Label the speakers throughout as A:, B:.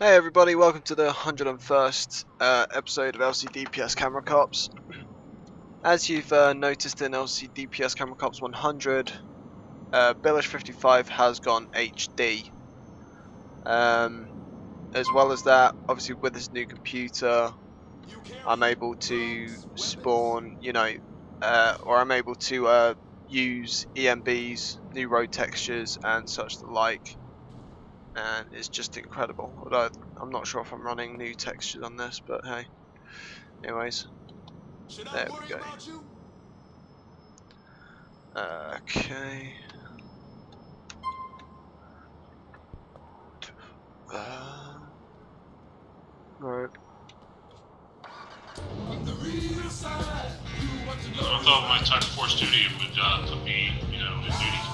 A: Hey everybody, welcome to the 101st uh, episode of LCDPS Camera Cops. As you've uh, noticed in LCDPS Camera Cops 100, uh, Billesh 55 has gone HD. Um, as well as that, obviously with this new computer, I'm able to spawn, you know, uh, or I'm able to uh, use ENBs, new road textures and such the like and it's just incredible. Although I'm not sure if I'm running new textures on this, but hey. Anyways, there we go. Okay. Uh, right.
B: I thought my Type Force duty would uh, put me, you know, in duty.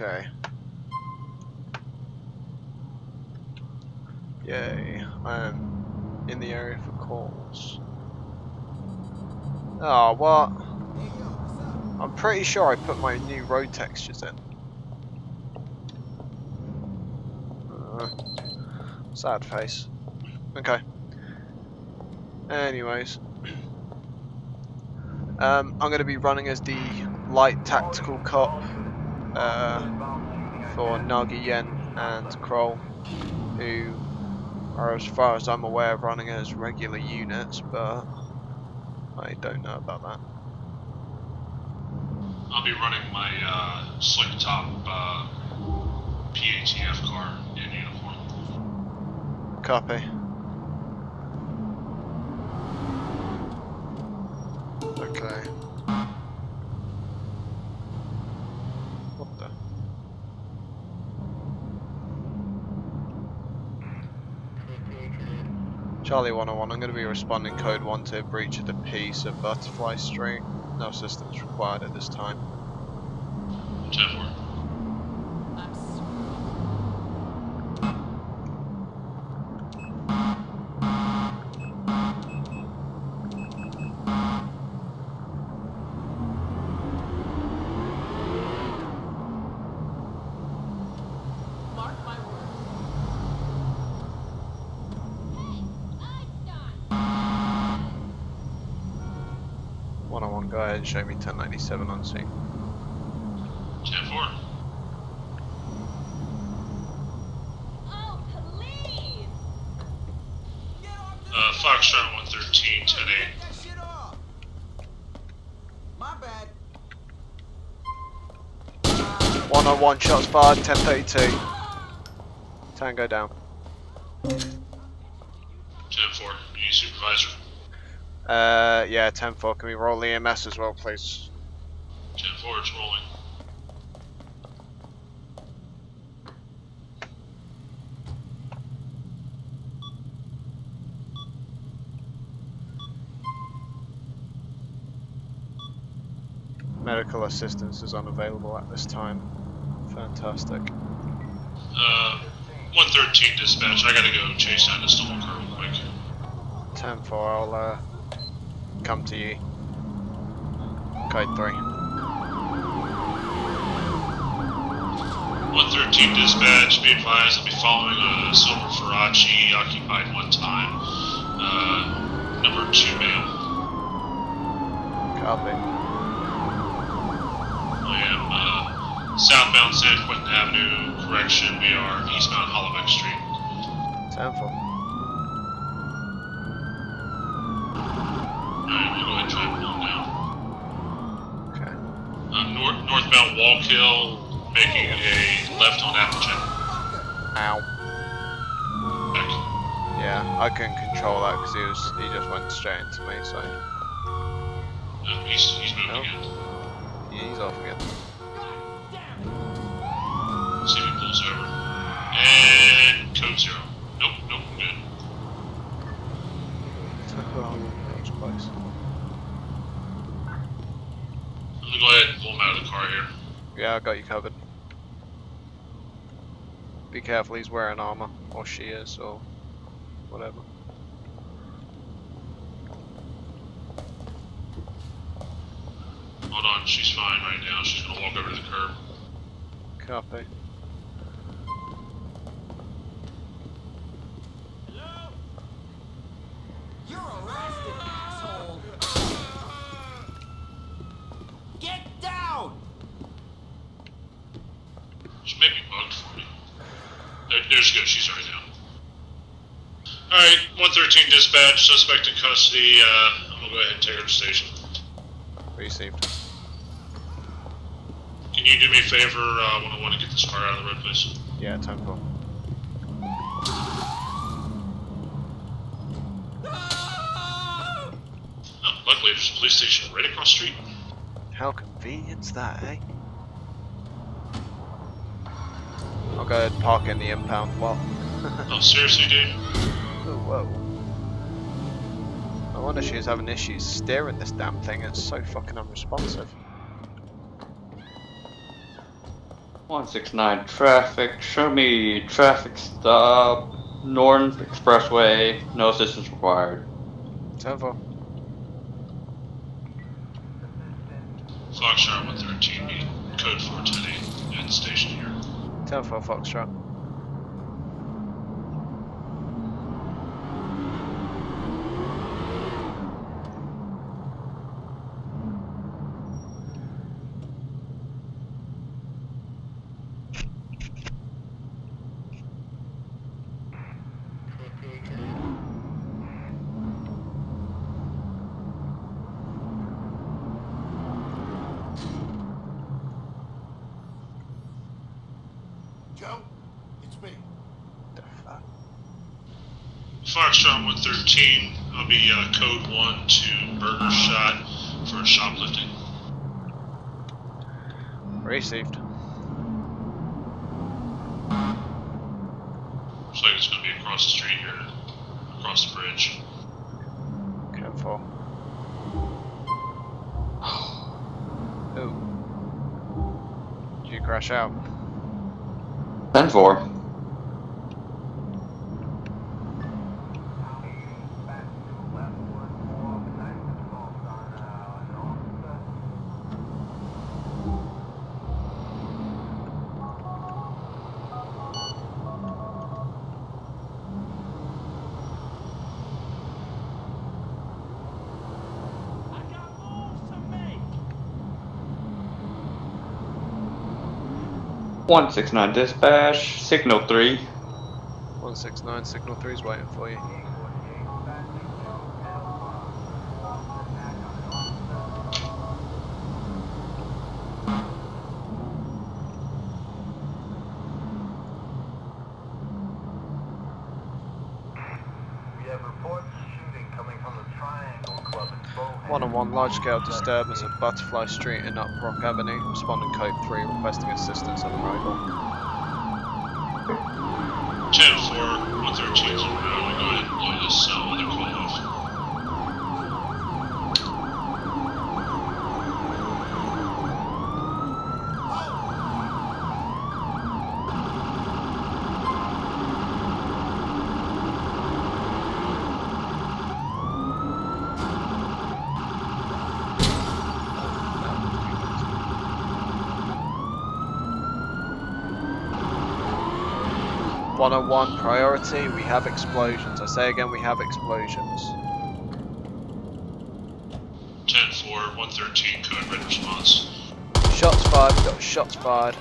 A: Okay. Yay, I'm in the area for calls. Oh, what? I'm pretty sure I put my new road textures in. Uh, sad face. Okay. Anyways. Um, I'm going to be running as the light tactical cop uh, for Nagi Yen and Kroll, who are, as far as I'm aware, running as regular units, but I don't know about that.
B: I'll be running my uh, slick top uh, PATF car in uniform.
A: Copy. Charlie 101, I'm going to be responding code 1 to breach of the peace at Butterfly Street. No assistance required at this time.
B: 10 4.
C: Mark my words.
A: 101, go ahead and show me 1097 on scene.
B: 10 4.
C: Oh, please!
B: Uh, Foxtrot 113, 10 8.
D: that shit off. My bad.
A: 101 shots fired, 1032. Tango down.
B: 10 4. You need supervisor.
A: Uh, yeah, 10 4. Can we roll the EMS as well, please?
B: 10 4, it's rolling.
A: Medical assistance is unavailable at this time. Fantastic.
B: Uh, 113 dispatch. I gotta go chase down the stolen car real quick.
A: 10 4, I'll uh, come to you. Code 3.
B: 113 dispatch, be advised I'll be following a silver Feroci occupied one time. Uh, number 2 male.
A: Copy.
B: I am uh, southbound San Quentin Avenue, correction, we are eastbound Holloway Street.
A: 10 4.
B: Alright, we'll go ahead and try and pull him down.
A: Okay.
B: Uh, north, northbound Wallkill, making a left on Appleton.
A: Ow.
B: Back.
A: Yeah, I couldn't control that because he was he just went straight into me, so
B: Uh, he's, he's moving
A: Nope.
B: again.
A: Yeah, he's off again.
B: See if he pulls over. And code zero. Nope, nope, good.
A: oh, that was close.
B: I'm gonna go ahead and pull him out of the car here.
A: Yeah, I got you covered. Be careful, he's wearing armor. Or she is, or whatever.
B: Hold on, she's fine right now. She's gonna walk over to the curb.
A: Copy.
D: You're arrested, asshole. Get down!
B: She may be bugged for me. There, there's good. She's already down. Alright, 113 dispatch, suspect in custody. Uh, I'm gonna go ahead and take her to station.
A: Received.
B: Can you do me a favor uh, when I want to get this car out of the road, please?
A: Yeah, time for.
B: Oh, luckily, there's a police station right across the street.
A: How convenient's that, eh? I'll go ahead and park in the impound lot.
B: Oh, seriously, dude?
A: Oh, whoa. I wonder if she's having issues steering this damn thing, it's so fucking unresponsive.
E: 169 traffic. Show me traffic stop. Northern Expressway. No assistance required.
A: Ten four.
B: Foxtrot 113, meet code 410 at the station here.
A: Ten four Foxtrot.
B: Foxtrot 113, I'll be uh, code 1 to Burger Shot for shoplifting.
A: Received.
B: Looks like it's going to be across the street here, across the bridge.
A: Careful. Oh. Did you crash out?
E: 10 4. One six nine dispatch, signal three.
A: 169, signal 3 is waiting for you.
F: We have reports of shooting coming from the Triangle Club in Bohan.
A: One on one, large scale disturbance at Butterfly Street and Up Rock Avenue. Responding code 3, requesting assistance on arrival.
B: 10 4, 113 is around. We go ahead and blow this uh, other call off.
A: One on one, priority, we have explosions. I say again, we have explosions.
B: 10 4, 113, code red response.
A: Shots fired, we got shots fired.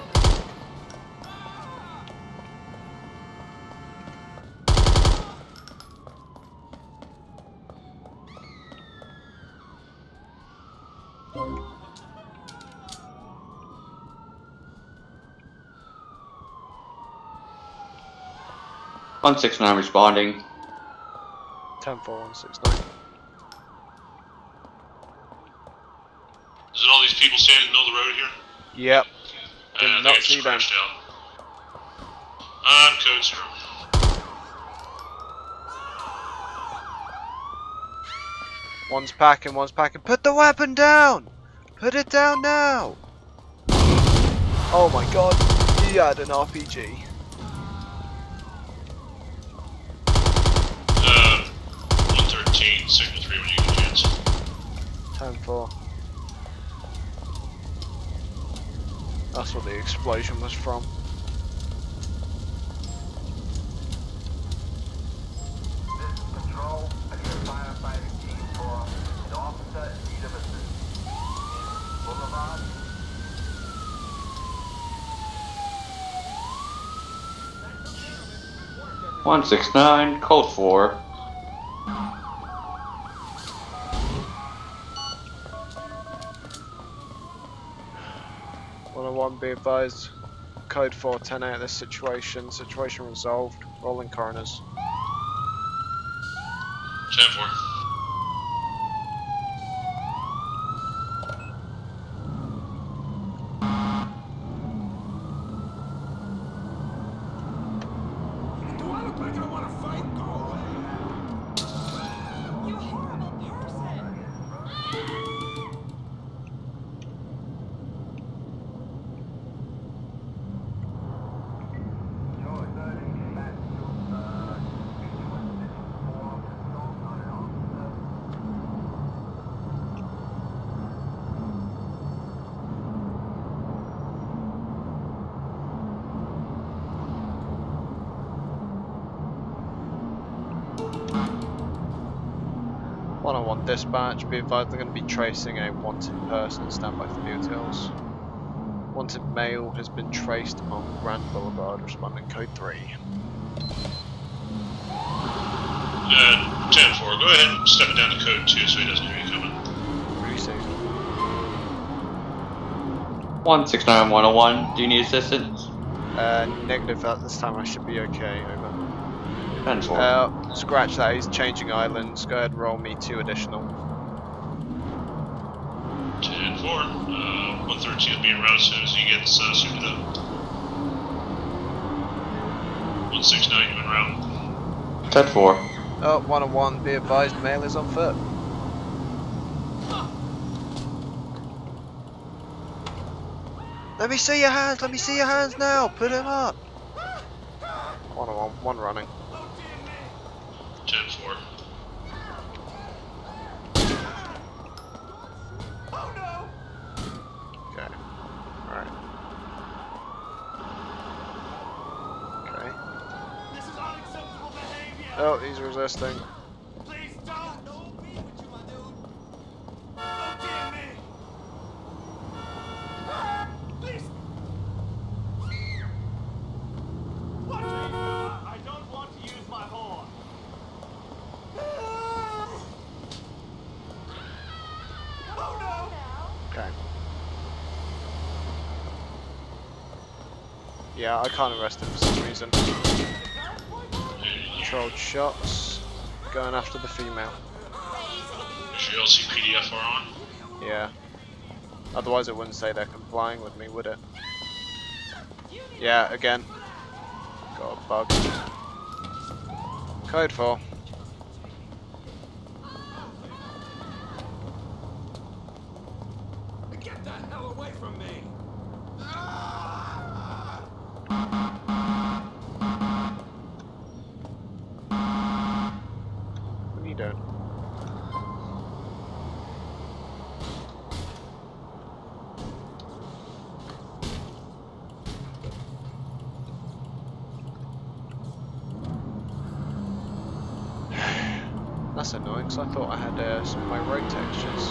E: One six nine responding.
A: 10 4 169.
B: Is it all these people standing in the middle of the road here?
A: Yep.
B: Uh,
A: Did
B: I
A: not see them.
B: crashed out. On code zero.
A: One's packing, one's packing. Put the weapon down! Put it down now! Oh my god, he had an RPG.
B: Uh, 113, signal 3 when you get a chance.
A: 10 4. That's what the explosion was from.
F: This is Control. I got a firefighting team for an officer in need of assistance. In Boulevard.
E: One six nine, code four.
A: One on one, be advised. Code 4, 10 out of this situation. Situation resolved. Rolling coroners.
B: 10 4.
D: Do I look like I want to fight? Go away.
C: You horrible person!
F: Joy 30, back to, uh, issuance for assault on an officer.
A: One on one dispatch. Be advised, they're going to be tracing a wanted person. Stand by for details. Wanted male has been traced on Grand Boulevard. Responding code 3.
B: Uh, 10 4. Go ahead and step it down to code 2 so he doesn't hear you coming.
A: Received.
E: One six nine one oh one. Do you need assistance?
A: Uh, negative at this time. I should be okay. Over.
E: Ten four.
A: Uh, scratch that. He's changing islands. Go ahead and roll me two additional.
B: 10 4. Uh, 113 will be around as soon as he gets uh, suited up. 169, you in route.
E: Ten four.
A: Oh, one on one. Be advised, male is on foot. Let me see your hands. Let me see your hands now. Put him up. One on one. One running.
B: 10 4.
A: Okay. Alright. Okay.
D: This is unacceptable behavior.
A: Oh, he's resisting.
D: Please don't. No be with you, my dude. Don't get me. Ah, please. What? I don't want to use my horn. Ah. Oh no!
A: Okay. Yeah, I can't arrest him for some reason. Controlled shots. Going after the female.
B: Is your LCPDFR on?
A: Yeah. Otherwise it wouldn't say they're complying with me, would it? Yeah, again. Got a bug. Code 4.
D: Get the hell away from me!
A: What are you doing? That's annoying because I thought I had uh, some of my road textures.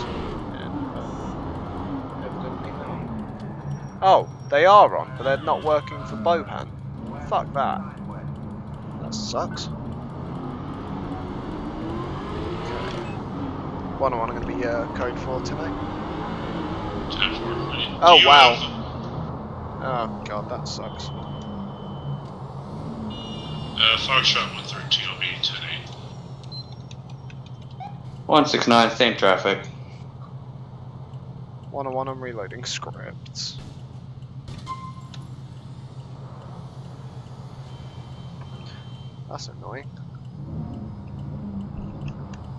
A: And, uh, evidently not. Oh, they are on, but they're not working for Bohan. Fuck that. That sucks. One on one, I'm going to be uh, code 4 tonight.
B: 10 4. Ready?
A: Oh, wow. Oh god, that sucks.
B: Uh, Foxtrot 113 will be 10 8.
E: One six nine. Same traffic.
A: One on one, I'm reloading scripts. That's annoying.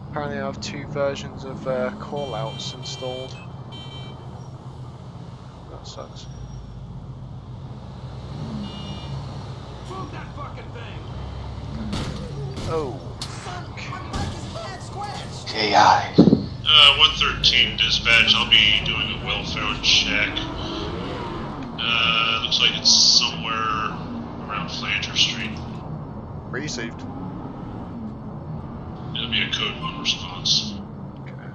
A: Apparently I have two versions of uh, callouts installed. That sucks.
D: Move that fucking thing!
A: Oh,
E: AI.
B: Uh, 113 dispatch, I'll be doing a welfare check. Uh, looks like it's somewhere around Flanger Street.
A: Received.
B: It'll be a code 1 response.
A: Okay.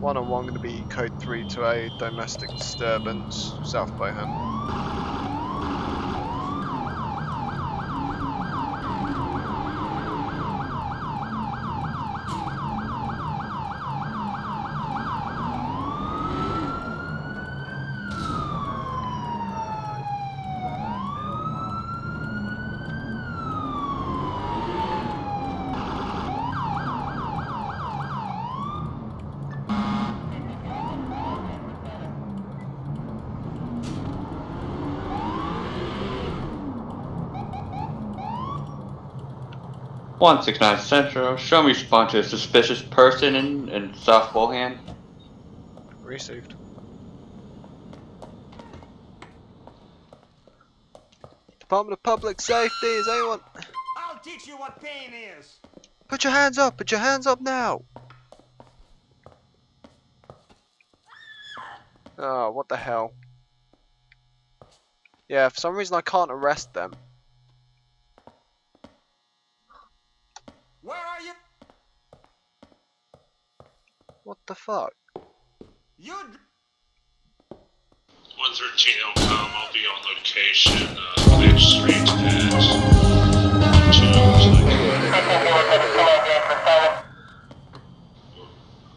A: One on one going to be code 3 to a domestic disturbance, South Bohan.
E: One six nine Central. Show me respond to a suspicious person in, in South Bohan.
A: Received. Department of Public Safety, is anyone?
D: I'll teach you what pain is!
A: Put your hands up! Put your hands up now! Oh, what the hell? Yeah, for some reason I can't arrest them.
D: Where are you?
A: What the fuck?
D: You dr-
B: 113 Elcom, I'll be on location, uh, Flanger Street at 2,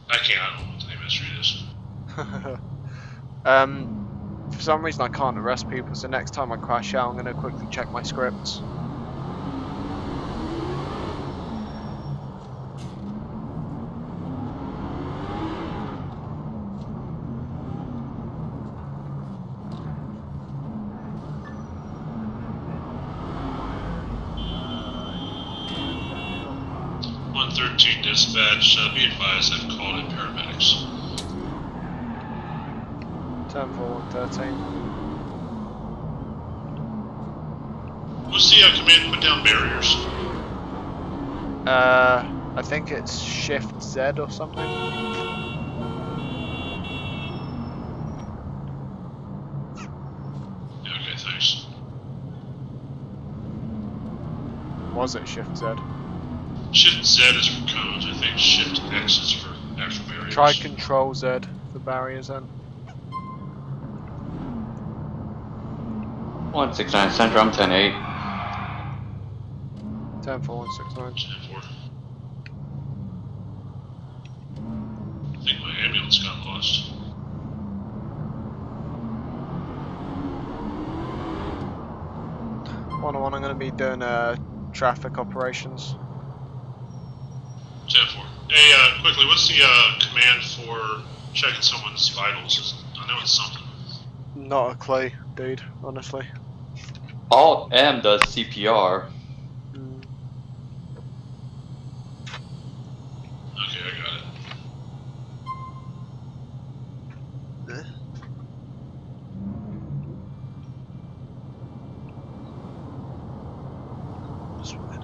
B: I can't, I don't know what the name of the street is.
A: um, for some reason I can't arrest people, so next time I crash out, I'm gonna quickly check my scripts.
B: One thirteen dispatch, uh, be advised I've called in paramedics.
A: 10 for 113.
B: What's the uh, command put down barriers?
A: Uh, I think it's Shift Z or something.
B: Yeah, okay, thanks.
A: Was it Shift Z?
B: Shift Z is for cones, I think Shift X is for actual barriers.
A: Try Control Z for barriers then.
E: One six nine Central. I'm ten eight.
A: 10 for 169.
B: 10-4. I think my ambulance got lost.
A: One on one, I'm going to be doing uh, traffic operations.
B: 10-4. Hey, uh, quickly, what's the uh, command for checking someone's vitals? I know it's something.
A: Not a clue, dude, honestly.
E: Alt M does CPR.
A: Mm.
B: Okay, I got it.
A: That's weird.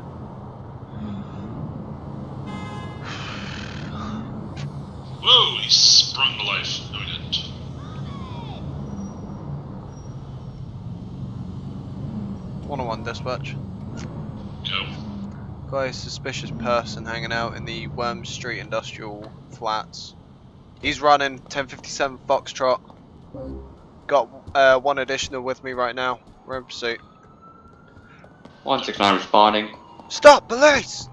B: Whoa, he sprung to life. No, he didn't.
A: One on one dispatch.
B: Go.
A: Got a suspicious person hanging out in the Worm Street Industrial Flats. He's running 1057 Foxtrot. Got uh, one additional with me right now. We're in pursuit.
E: One six nine responding.
A: Stop, police!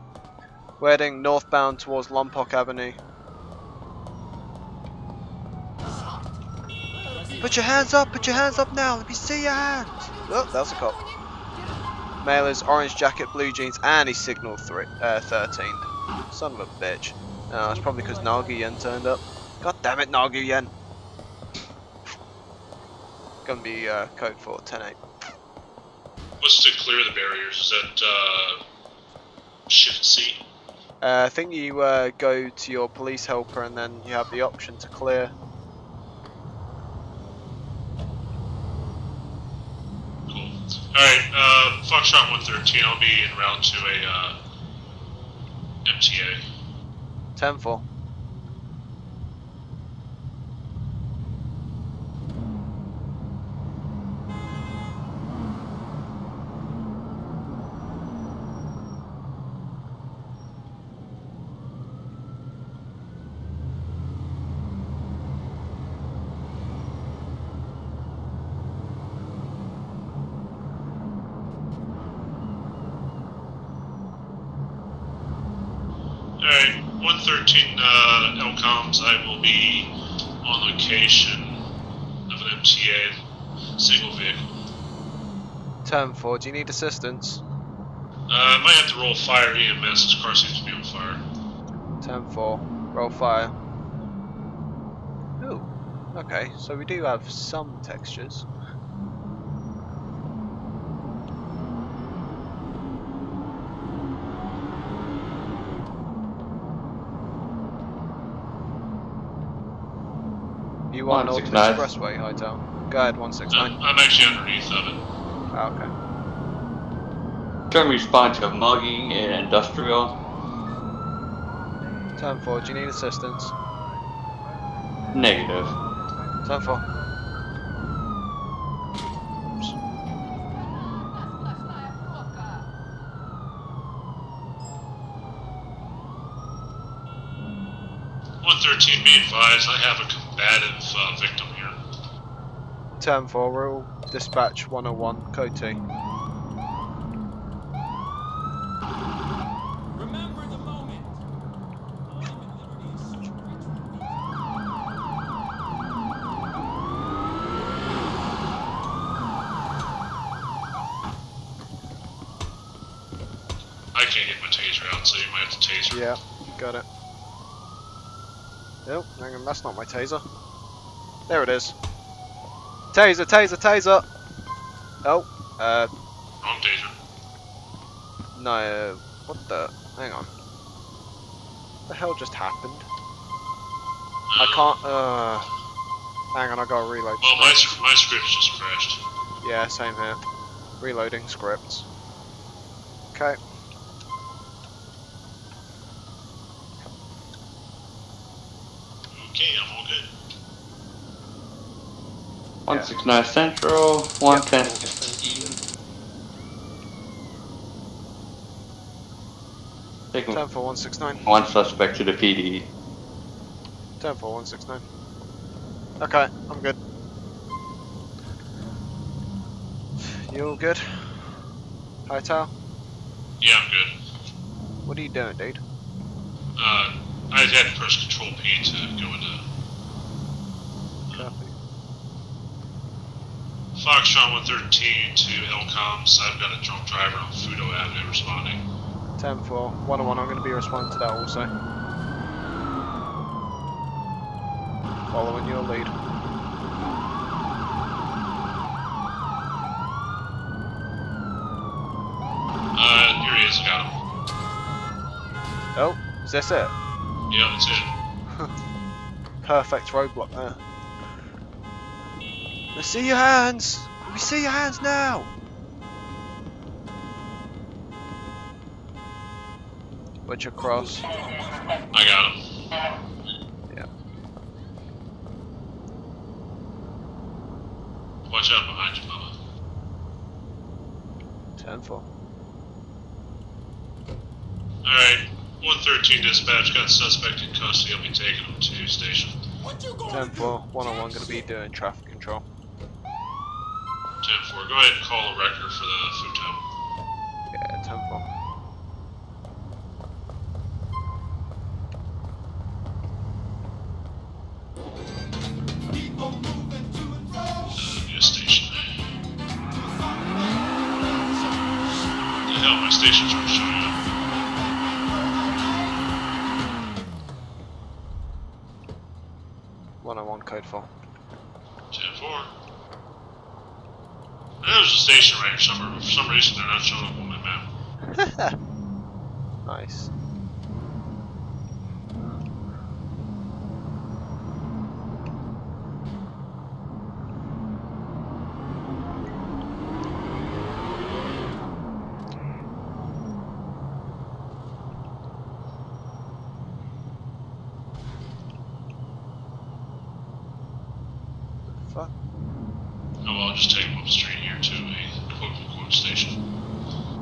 A: We're heading northbound towards Lompoc Avenue. Put your hands up, put your hands up now, let me see your hands! Oh, that's a cop. Male is orange jacket, blue jeans, and he's signal three, uh, 13. Son of a bitch. No, it's probably because Nagi Yen turned up. God damn it, Naguyen. Gonna be uh, code for 10-8.
B: What's to clear the barriers? Is that uh, shift C?
A: Uh, I think you uh, go to your police helper and then you have the option to clear.
B: Alright, uh, Foxtrot 113, I'll be in route to a, uh, MTA. 10 full. I will be on location of an MTA single vehicle.
A: 10-4. Do you need assistance?
B: Uh, I might have to roll fire EMS, this car seems to be on fire.
A: 10-4. Roll fire. Ooh. Okay, so we do have some textures. You are
E: 169.
A: Expressway, Hightown. Go ahead,
B: I'm,
A: 169.
B: I'm actually underneath of it.
A: Ah, okay.
E: Turn respond to mugging in industrial.
A: 10-4, do you need assistance?
E: Negative.
A: 10-4.
B: One thirteen, be advised, I have a combative uh, victim here.
A: 10-4, rule dispatch 101, code T.
D: Remember the moment. Ultimate liberty is such a rich
B: I can't get my taser out, so you might have to taser.
A: Yeah, got it. Nope, hang on, that's not my taser. There it is. Taser, taser, taser! Oh, uh,
B: Wrong taser.
A: no, uh, what the? Hang on. What the hell just happened? I can't, uh... Hang on, I gotta reload.
B: Well, my,
A: scripts.
B: my script just crashed.
A: Yeah, same here. Reloading scripts. Okay,
B: I'm all good.
E: 169 Central, 110 15. Taking
A: 10 for 169.
E: one suspect to the PD.
A: 10 for 169. Okay, I'm good. You all good? Hightail?
B: Yeah, I'm good.
A: What are you doing, dude?
B: Uh, I just had to press Control P to go into
A: Copy.
B: Foxtrot 113 to Elcoms. I've got a drunk driver on Fudo Avenue responding.
A: 10 for 101, I'm going to be responding to that also. Following your lead.
B: Uh, here he is, I got him.
A: Oh, is this it?
B: Yeah, that's it.
A: Perfect roadblock there. Let's see your hands! We see your hands now! Butcher cross.
B: I got him.
A: Yeah.
B: Watch out behind you, Bubba.
A: 10 for.
B: Alright, 113 dispatch, got suspect in custody. I'll be taking him to station.
D: What you going
A: 10 4, 101 gonna be doing traffic control.
B: 10 4. Go ahead and call a record for the Futo.
A: Yeah, 10 4.
D: People moving to and fro.
B: Uh, yeah, station. The hell, my stations aren't showing up.
A: code 4.
B: 10 4. There's a station right here somewhere, but for some reason they're not showing up on my map.
A: nice. Fuck.
B: Oh well, I'll just take them up the street here to a quote unquote station.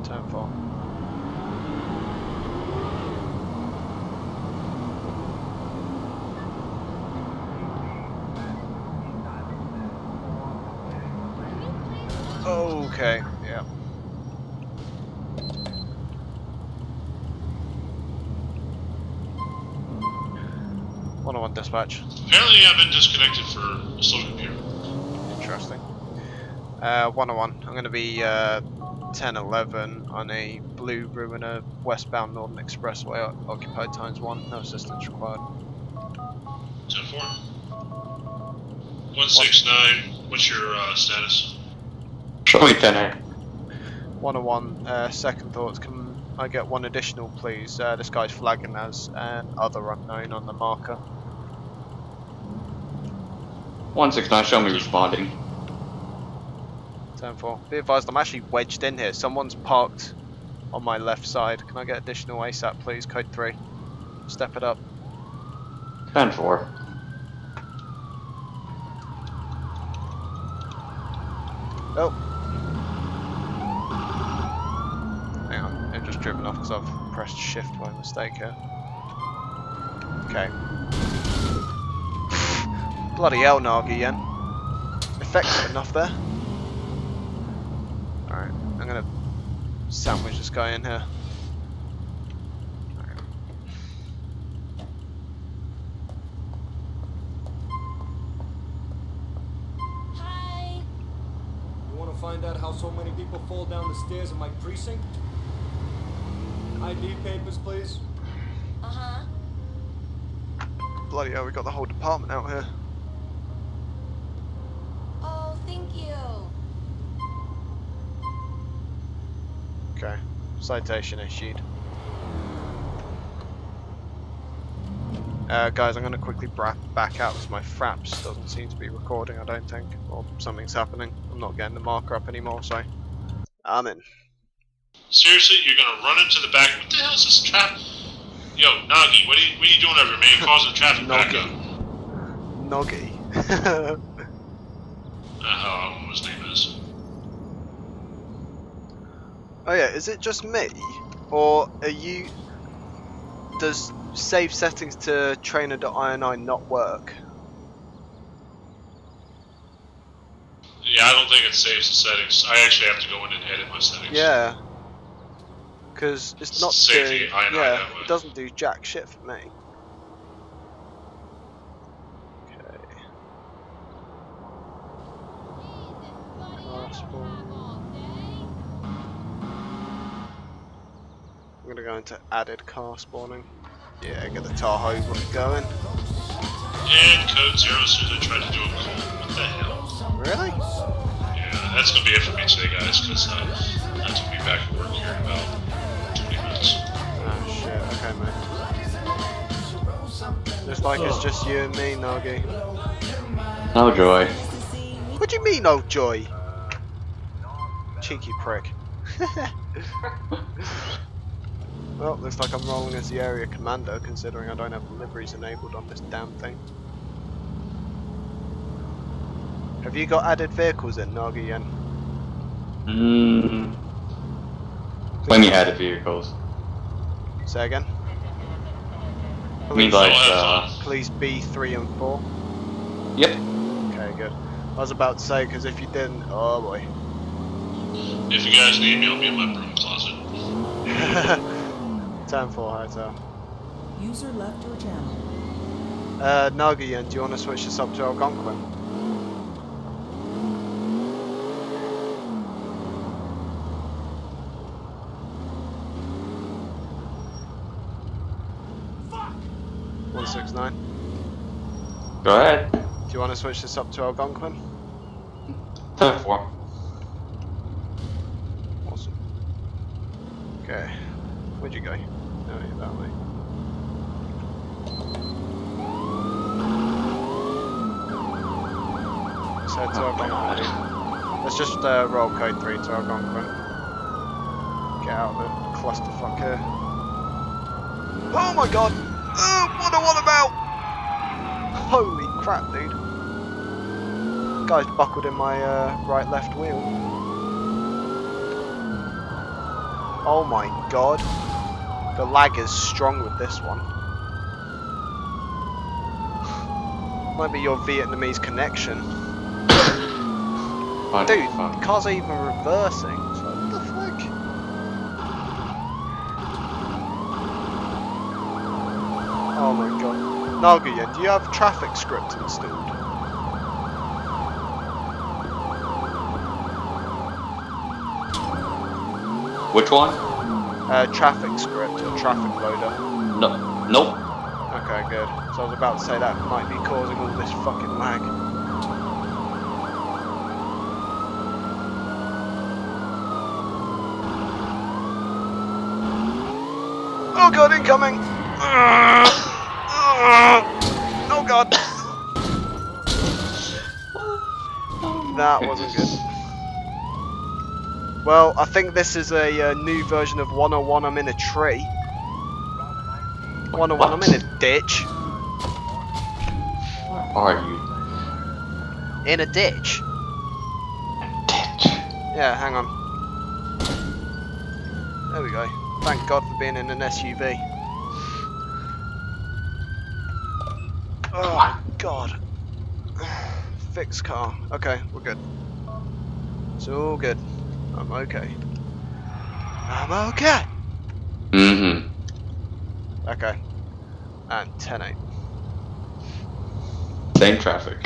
A: Turn 4. Okay, yeah. One on one dispatch.
B: Apparently, I've been disconnected for a slow computer.
A: Interesting. Uh, one on one. I'm going to be uh, 10 11 on a blue Ruiner westbound Northern Expressway, occupied times one. No assistance required.
B: 10 4. 169, what's your uh, status?
E: Show me 10
A: One on one. Uh, second thoughts. Can I get one additional, please? Uh, this guy's flagging as an other unknown on the marker.
E: 169, show me responding.
A: 10 4. Be advised, I'm actually wedged in here. Someone's parked on my left side. Can I get additional ASAP, please? Code 3. Step it up.
E: 10 4.
A: Oh. Hang on, I've just driven off because I've pressed shift by mistake here. Okay. Bloody hell, Nagi yen. Effective enough there. Alright, I'm gonna sandwich this guy in here.
C: Hi.
D: You want to find out how so many people fall down the stairs in my precinct? ID papers, please.
C: Uh huh.
A: Bloody hell, we got the whole department out here.
C: Oh, thank you.
A: Okay, citation issued. Uh, guys, I'm going to quickly back out because my fraps doesn't seem to be recording, I don't think. Or something's happening. I'm not getting the marker up anymore, so I'm in.
B: Seriously, you're gonna run into the back. What the hell is this trap? Yo, Nagi, what are you, what are you doing over here, man? Causing traffic backup.
A: Noggy.
B: Uh, I don't know what his name is.
A: Oh yeah, is it just me? Or are you... Does save settings to trainer.ini not work?
B: Yeah, I don't think it saves the settings. I actually have to go in and edit my settings.
A: Yeah. Because it's not
B: Safety,
A: doing...
B: I
A: yeah, it doesn't do jack shit for me. Okay. I'm gonna go into added car spawning. Yeah, get the Tahoe going.
B: And code zero as soon as I try to do a call. What the hell?
A: Really?
B: Yeah, that's gonna be it for me today, guys, because uh, I have to be back at work here in about 20 minutes.
A: Oh shit, okay mate. Looks like it's just you and me, Nagi.
E: No joy.
A: What do you mean, no joy? Cheeky prick. well, looks like I'm rolling as the area commander, considering I don't have the liveries enabled on this damn thing. Have you got added vehicles in Nagi yet?
E: Mm. When you had vehicles.
A: Say again?
E: I mean,
A: Police,
E: like, uh,
A: police B3 and 4?
E: yep.
A: Okay, good. I was about to say, because if you didn't, oh boy.
B: If you guys need me, I'll be in my broom closet.
A: Time for hotel.
G: User left your channel.
A: Uh, Nagayan, do you want to switch this up to Algonquin?
D: Fuck!
A: 169.
E: Go ahead.
A: Do you want to switch this up to Algonquin?
E: Ten four.
A: Awesome. Okay. Where'd you go? Yeah, that way. Let's head to Algonquin. Let's just uh, roll code 3 to Algonquin. Get out of the clusterfuck here. Oh my god! Oh, what a what about? Holy crap, dude. Guy's buckled in my uh, right left wheel. Oh my god. The lag is strong with this one. Might be your Vietnamese connection.
E: Fine,
A: Dude,
E: fine.
A: cars are even reversing. It's what the fuck? Oh my god. Nagayan, do you have traffic script installed?
E: Which one?
A: Uh, traffic script or traffic loader?
E: No. Nope.
A: Okay, good. So I was about to say that might be causing all this fucking lag. Oh god, incoming! Oh god! That wasn't good. Well, I think this is a uh, new version of 101 I'm in a tree. 101 I'm in a ditch.
E: Where are you?
A: In a ditch?
E: Ditch.
A: Yeah, hang on. There we go. Thank God for being in an SUV. Oh my God. Fix car. Okay, we're good. It's all good. I'm okay. I'm okay.
E: Mm-hmm.
A: Okay. And 10 8.
E: Same traffic.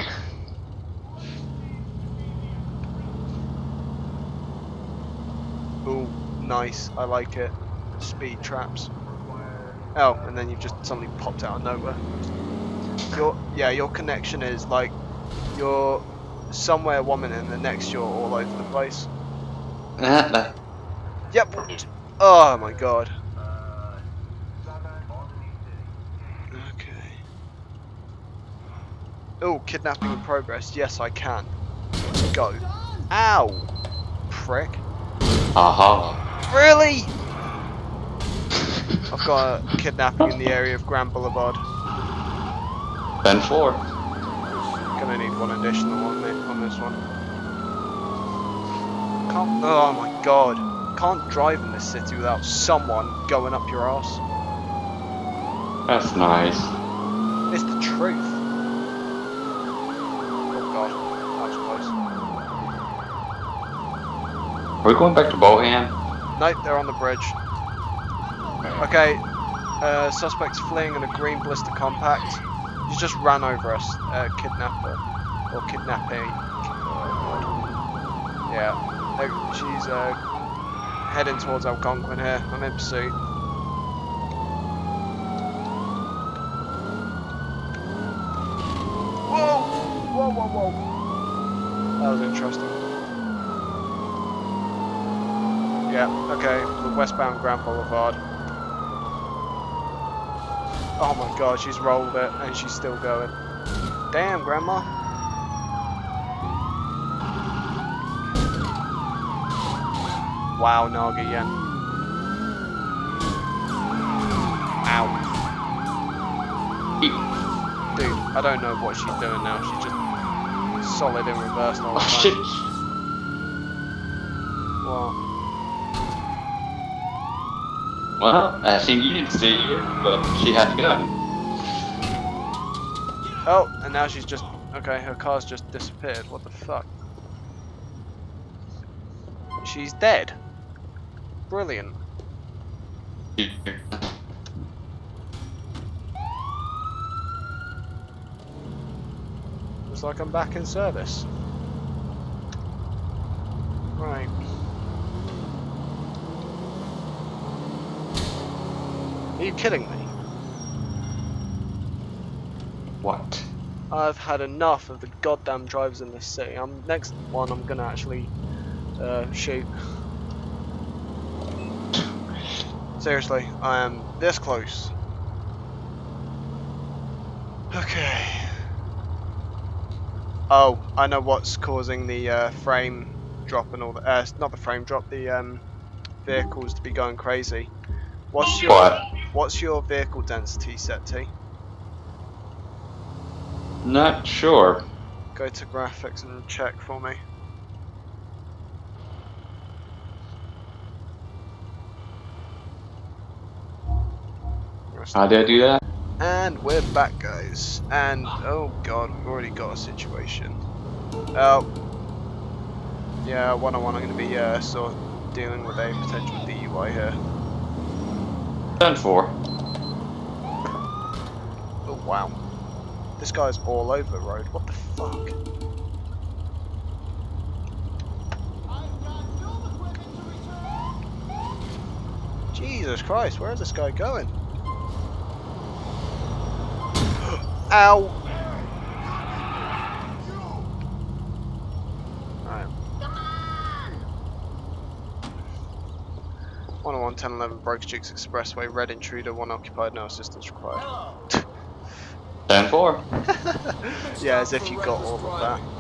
A: Ooh, nice. I like it. Speed traps. Oh, and then you've just suddenly popped out of nowhere. Your yeah, your connection is like you're somewhere one minute and the next you're all over the place. Yep. Oh my god. Okay. Oh, kidnapping in progress. Yes, I can. Go. Ow. Prick.
E: Aha.
A: Really? I've got a kidnapping in the area of Grand Boulevard.
E: Ben four.
A: Gonna need one additional on, it, on this one. Can't. Oh my god. Can't drive in this city without someone going up your ass.
E: That's nice.
A: It's the truth. Oh god. That was close.
E: Are we going back to Bohan?
A: Nope, they're on the bridge. Okay. Uh, suspects fleeing in a green Blista Compact. He's just ran over us. Uh, kidnapper. Or kidnapping. Yeah. Uh, she's uh, heading towards Algonquin here. I'm in pursuit. Whoa! Whoa, whoa, whoa. That was interesting. Yeah, okay, we're westbound Grand Boulevard. Oh my god, she's rolled it and she's still going. Damn, Grandma. Wow, Nagayan. Ow. Dude, I don't know what she's doing now. She's just solid in reverse the whole
E: Oh
A: time.
E: shit.
A: What?
E: Well, I think you didn't see it, but she has a gun.
A: Oh, and now she's just okay. Her car's just disappeared. What the fuck? She's dead. Brilliant. Looks like I'm back in service. Right. Are you kidding me?
E: What?
A: I've had enough of the goddamn drivers in this city. I'm next one. I'm gonna actually uh, shoot. Seriously, I am this close. Okay. Oh, I know what's causing the uh, frame drop and all that. Uh, not the frame drop, the um, vehicles to be going crazy. What's your
E: What?
A: What's your vehicle density set T?
E: Not sure.
A: Go to graphics and check for me.
E: How did I do that?
A: And we're back, guys. And oh god, we've already got a situation. Oh, yeah, one on one. I'm going to be uh, sort of dealing with a potential DUI here.
E: Ten four.
A: Oh wow, this guy's all over the road. What the fuck?
D: I've got fuel equipment to return.
A: Jesus Christ, where is this guy going? Ow! Alright. One on one, 10 11 Expressway, Red Intruder, one occupied, no assistance required.
E: Ten four.
A: yeah, as if you got all of that.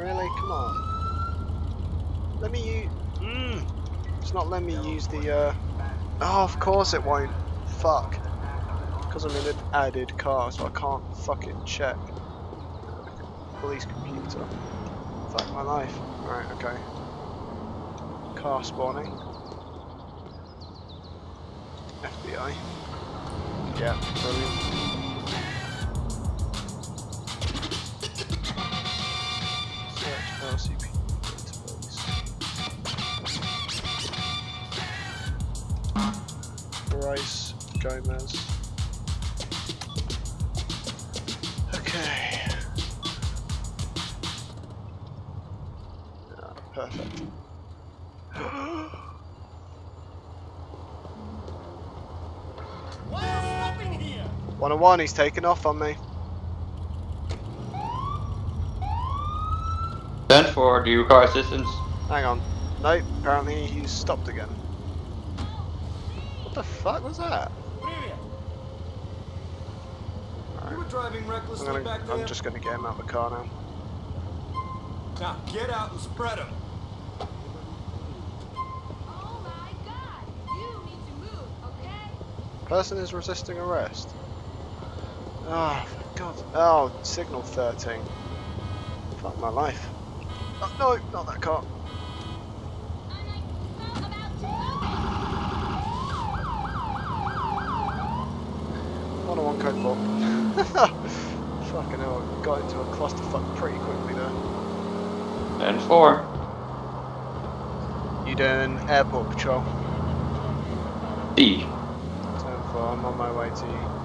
A: Really? Come on. Let me use. Mm. It's not letting me use the. Uh... Oh, of course it won't. Fuck. Because I'm in an added car, so I can't fucking check. Police computer. Fuck my life. Right, okay. Car spawning. FBI. Yeah, brilliant. Gomez. Okay. Ah, perfect.
D: What's happening here?
A: One on one, he's taken off on me.
E: Ten four. Do you require assistance?
A: Hang on. Nope, apparently he's stopped again. What the fuck was that? Alright.
D: You were driving
A: I'm, gonna,
D: back there.
A: I'm just gonna get him out of the car now.
D: Now get out and spread him.
C: Oh my god! You need to move, okay?
A: Person is resisting arrest. Oh, God. Oh, signal 13. Fuck my life. Oh, no, not that car. One on one code 4. Fucking hell, got into a clusterfuck pretty quickly there.
E: Ten four.
A: You doing airport patrol?
E: B.
A: 10 4, I'm on my way to you.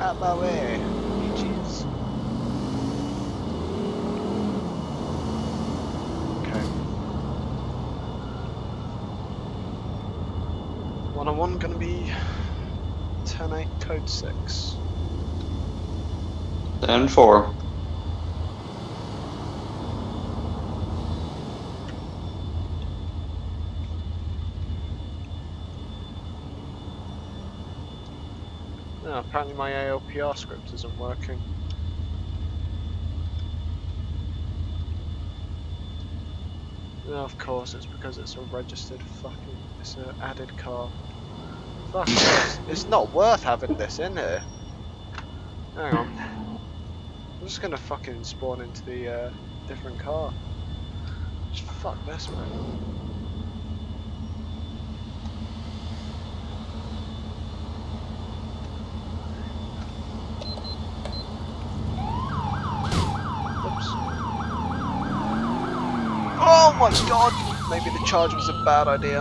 A: out my way, One on one gonna be 10 8 code 6.
E: 10
A: 4. Apparently my ALPR script isn't working. Of course, it's because it's a registered fucking, it's an added car. Fuck this. It's not worth having this in here. Hang on. I'm just gonna fucking spawn into the uh, different car. Just fuck this, man. Oops. Oh god! Maybe the charge was a bad idea.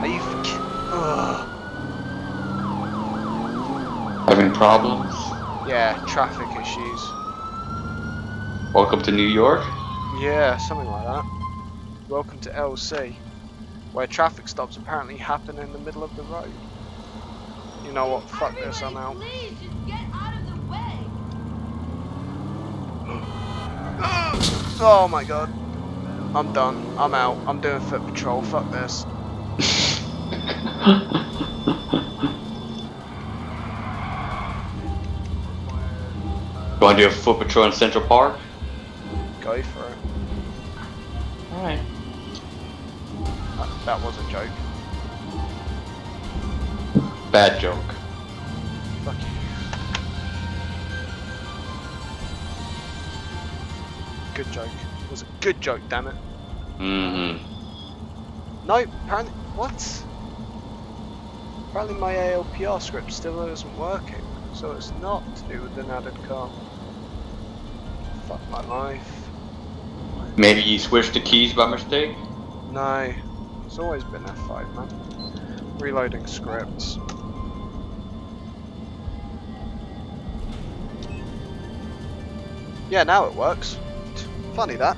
A: Are you. Ugh.
E: Having problems?
A: Yeah, traffic issues.
E: Welcome to New York.
A: Yeah, something like that. Welcome to LC, where traffic stops apparently happen in the middle of the road. You know what? Fuck this, I'm out.
C: Please, just get out of the way.
A: Oh my god. I'm done. I'm out. I'm doing foot patrol. Fuck this.
E: You want to do a foot patrol in Central Park?
A: Go for it.
E: Alright.
A: That, that was a joke.
E: Bad joke.
A: Good joke. It was a good joke, damn it.
E: Mm-hmm.
A: No, apparently. What? Apparently my ALPR script still isn't working, so it's not to do with an added car. Fuck my life.
E: Maybe you switched the keys by mistake?
A: No, it's always been F5, man. Reloading scripts. Yeah, now it works. Funny that.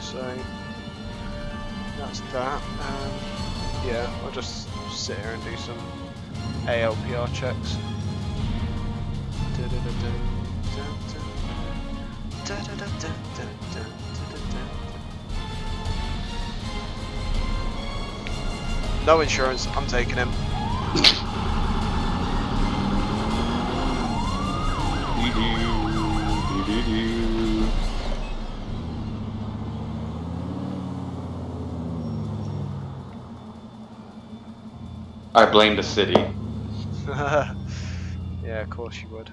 A: So that's that. Um, yeah, I'll just sit here and do some ALPR checks. No insurance, I'm taking him.
E: I blame the city.
A: yeah, of course you would.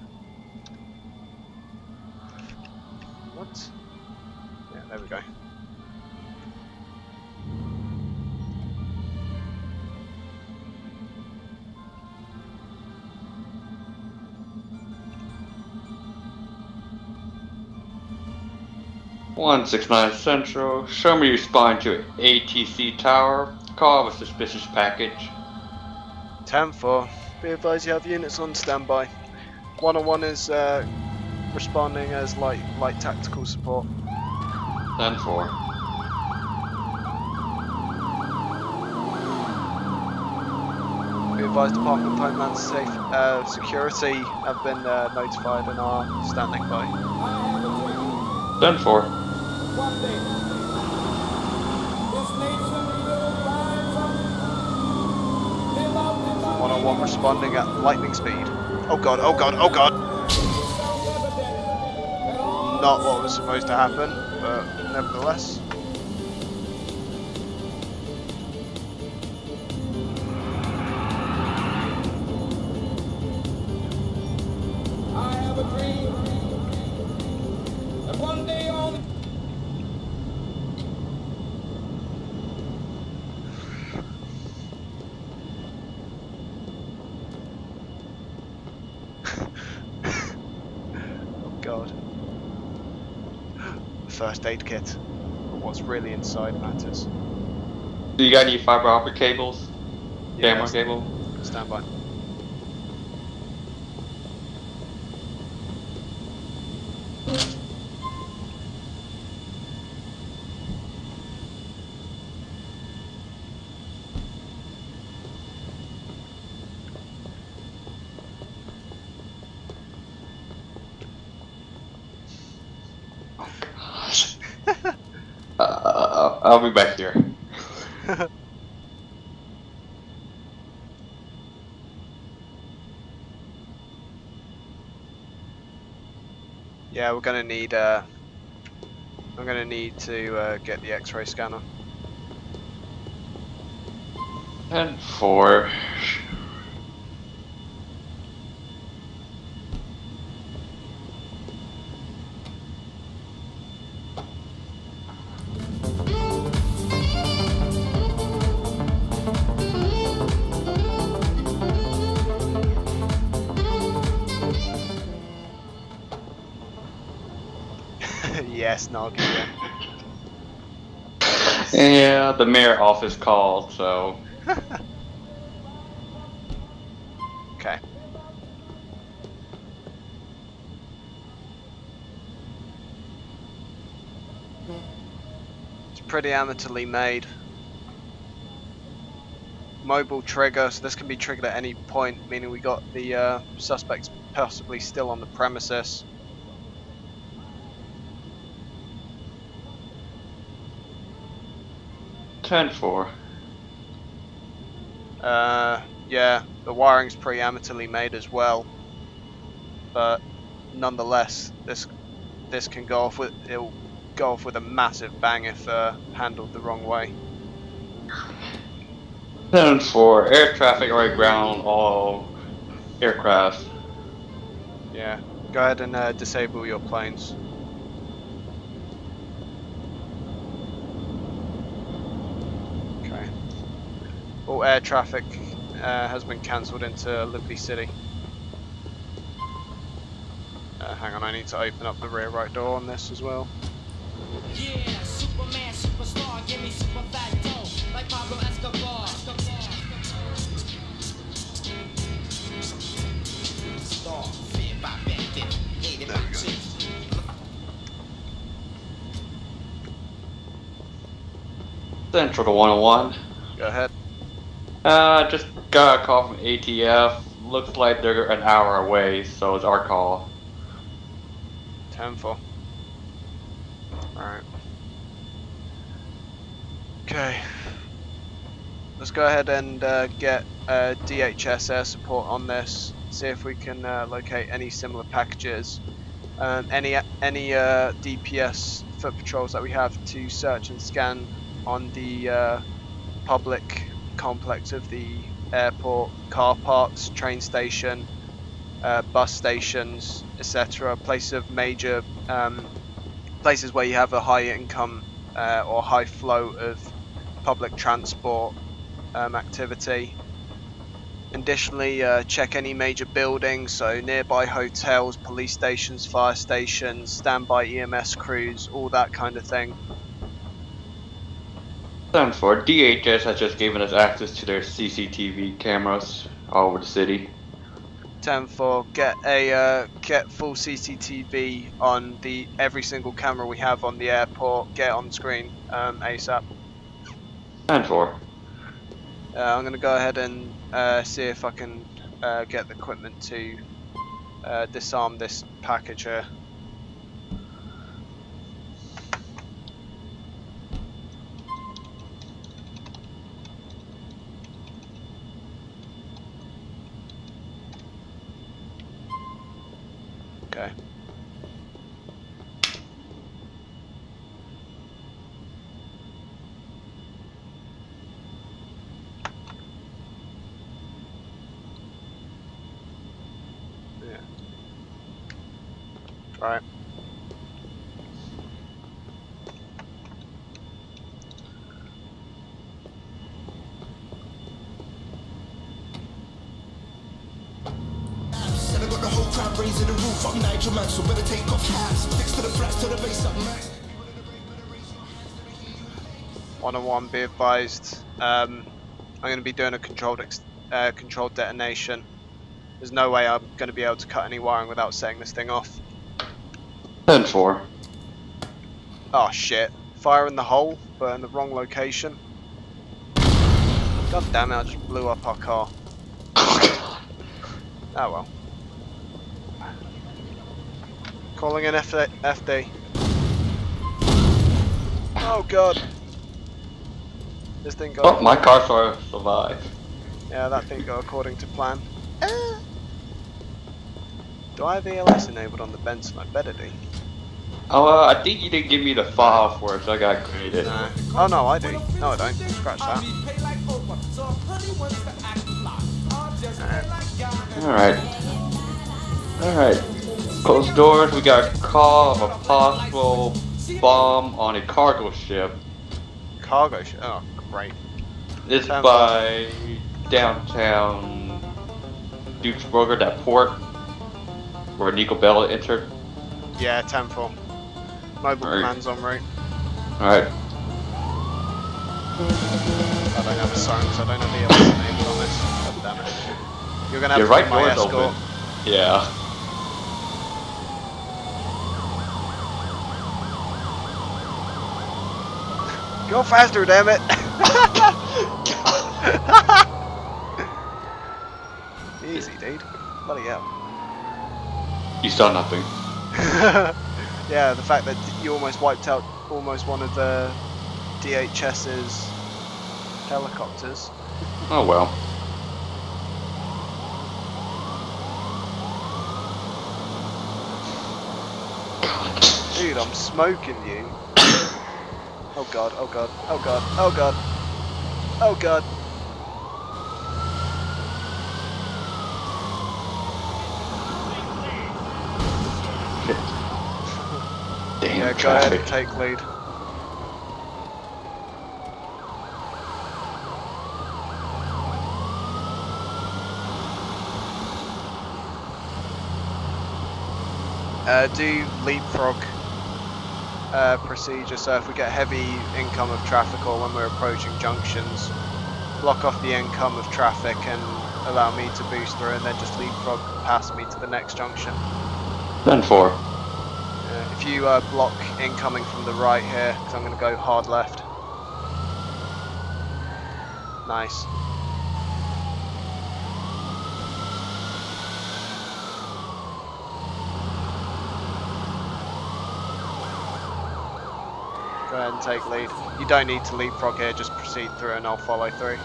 E: 169 Central, show me respond to ATC Tower. Call with suspicious package.
A: 10-4. Be advised you have units on standby. 101 is uh, responding as light, light tactical support. 10-4. advised Department of Homeland Safe, uh, Security have been uh, notified and are standing by.
E: Done for.
D: One day, this nation will rise up. Out the
A: 101 responding at lightning speed. Oh god, oh god, oh god! Not what was supposed to happen, but nevertheless. First aid kit. But what's really inside matters.
E: Do you got any fiber optic cables? Camera cable?
A: Stand by.
E: Uh, I'll be back here.
A: Yeah, we're gonna need. Uh, I'm gonna need to uh, get the X-ray scanner.
E: Ten four.
A: Yeah,
E: the mayor office called, so
A: Okay. It's pretty amateurly made. Mobile trigger, so this can be triggered at any point, meaning we got the uh, suspects possibly still on the premises.
E: Ten four.
A: Uh, yeah, the wiring's pretty amateurly made as well, but nonetheless, this this can go off with it'll go off with a massive bang if uh, handled the wrong way.
E: Turn four, Air traffic or ground all aircraft.
A: Yeah, go ahead and uh, disable your planes. Okay. All air traffic uh, has been cancelled into Liberty City. Uh, hang on, I need to open up the rear right door on this as well.
D: Yeah, Superman, superstar, give me super fat dough, like Pablo Escobar. Star, feared by bandit, hated by chicks.
E: Central to one oh one.
A: Go ahead.
E: Uh, just got a call from ATF. Looks like they're an hour away, so it's our call.
A: 10 4. Alright. Okay. Let's go ahead and uh, get uh, DHS air support on this. See if we can uh, locate any similar packages. Um, any any uh, DPS foot patrols that we have to search and scan on the uh, public complex of the airport, car parks, train station, uh, bus stations, etc. Places of major um, places where you have a high income uh, or high flow of public transport um, activity. Additionally, uh, check any major buildings, so nearby hotels, police stations, fire stations, standby EMS crews, all that kind of thing.
E: Ten four. DHS has just given us access to their CCTV cameras all over the city.
A: 10 4, get a uh, get full CCTV on the every single camera we have on the airport. Get on screen um, ASAP.
E: Ten four.
A: Uh, I'm gonna go ahead and uh, see if I can uh, get the equipment to uh, disarm this package here. Okay. Yeah. Try it.
H: Raising the roof. I'm Nigel Man, so better take off caps. Fix to the flats to the base up max.
A: One on one, be advised. Um, I'm going to be doing a controlled ex- uh, controlled detonation. There's no way I'm going to be able to cut any wiring without setting this thing off.
E: Ten four.
A: Oh shit! Fire in the hole, but in the wrong location. God damn it! I just blew up our car. Oh well. Calling in FD. FD. Oh god. This thing got.
E: Oh, my car survived.
A: Yeah, that thing got according to plan. Ah. Do I have ELS enabled on the Benson? I better do.
E: Oh, uh, I think you didn't give me the file for it, so I gotta create it.
A: No. Oh no, I do. No, I don't. Scratch that.
H: be paid like Oprah, so a honey wants to act fly. I'll just play like God.
E: Alright. Alright. Close doors, we got a call of a possible bomb on a cargo ship.
A: Cargo ship. Oh, great.
E: It's
A: Sounds
E: by downtown Dukesburger, that port where Niko Bellic entered.
A: Yeah, 10 4. Mobile
E: Right.
A: commands en route.
E: Alright.
A: I don't have a siren because I don't have ELS enabled on this. God damn it. You're gonna have
E: Your
A: to
E: right
A: my escort.
E: open. Yeah.
A: Go faster, damn it! Easy, dude. Bloody hell.
E: You saw nothing.
A: yeah, the fact that you almost wiped out almost one of the DHS's helicopters.
E: Oh well.
A: Dude, I'm smoking you. Oh god, oh god, oh god, oh god. Oh god.
E: Damn
A: Yeah, go ahead and take lead. Uh, do leapfrog uh, procedure, so if we get heavy income of traffic or when we're approaching junctions, block off the income of traffic and allow me to boost through and then just leapfrog past me to the next junction.
E: Then for.
A: Uh, if you uh, block incoming from the right here, because I'm going to go hard left. Nice. Go ahead and take lead. You don't need to leapfrog here, just proceed through and I'll follow through.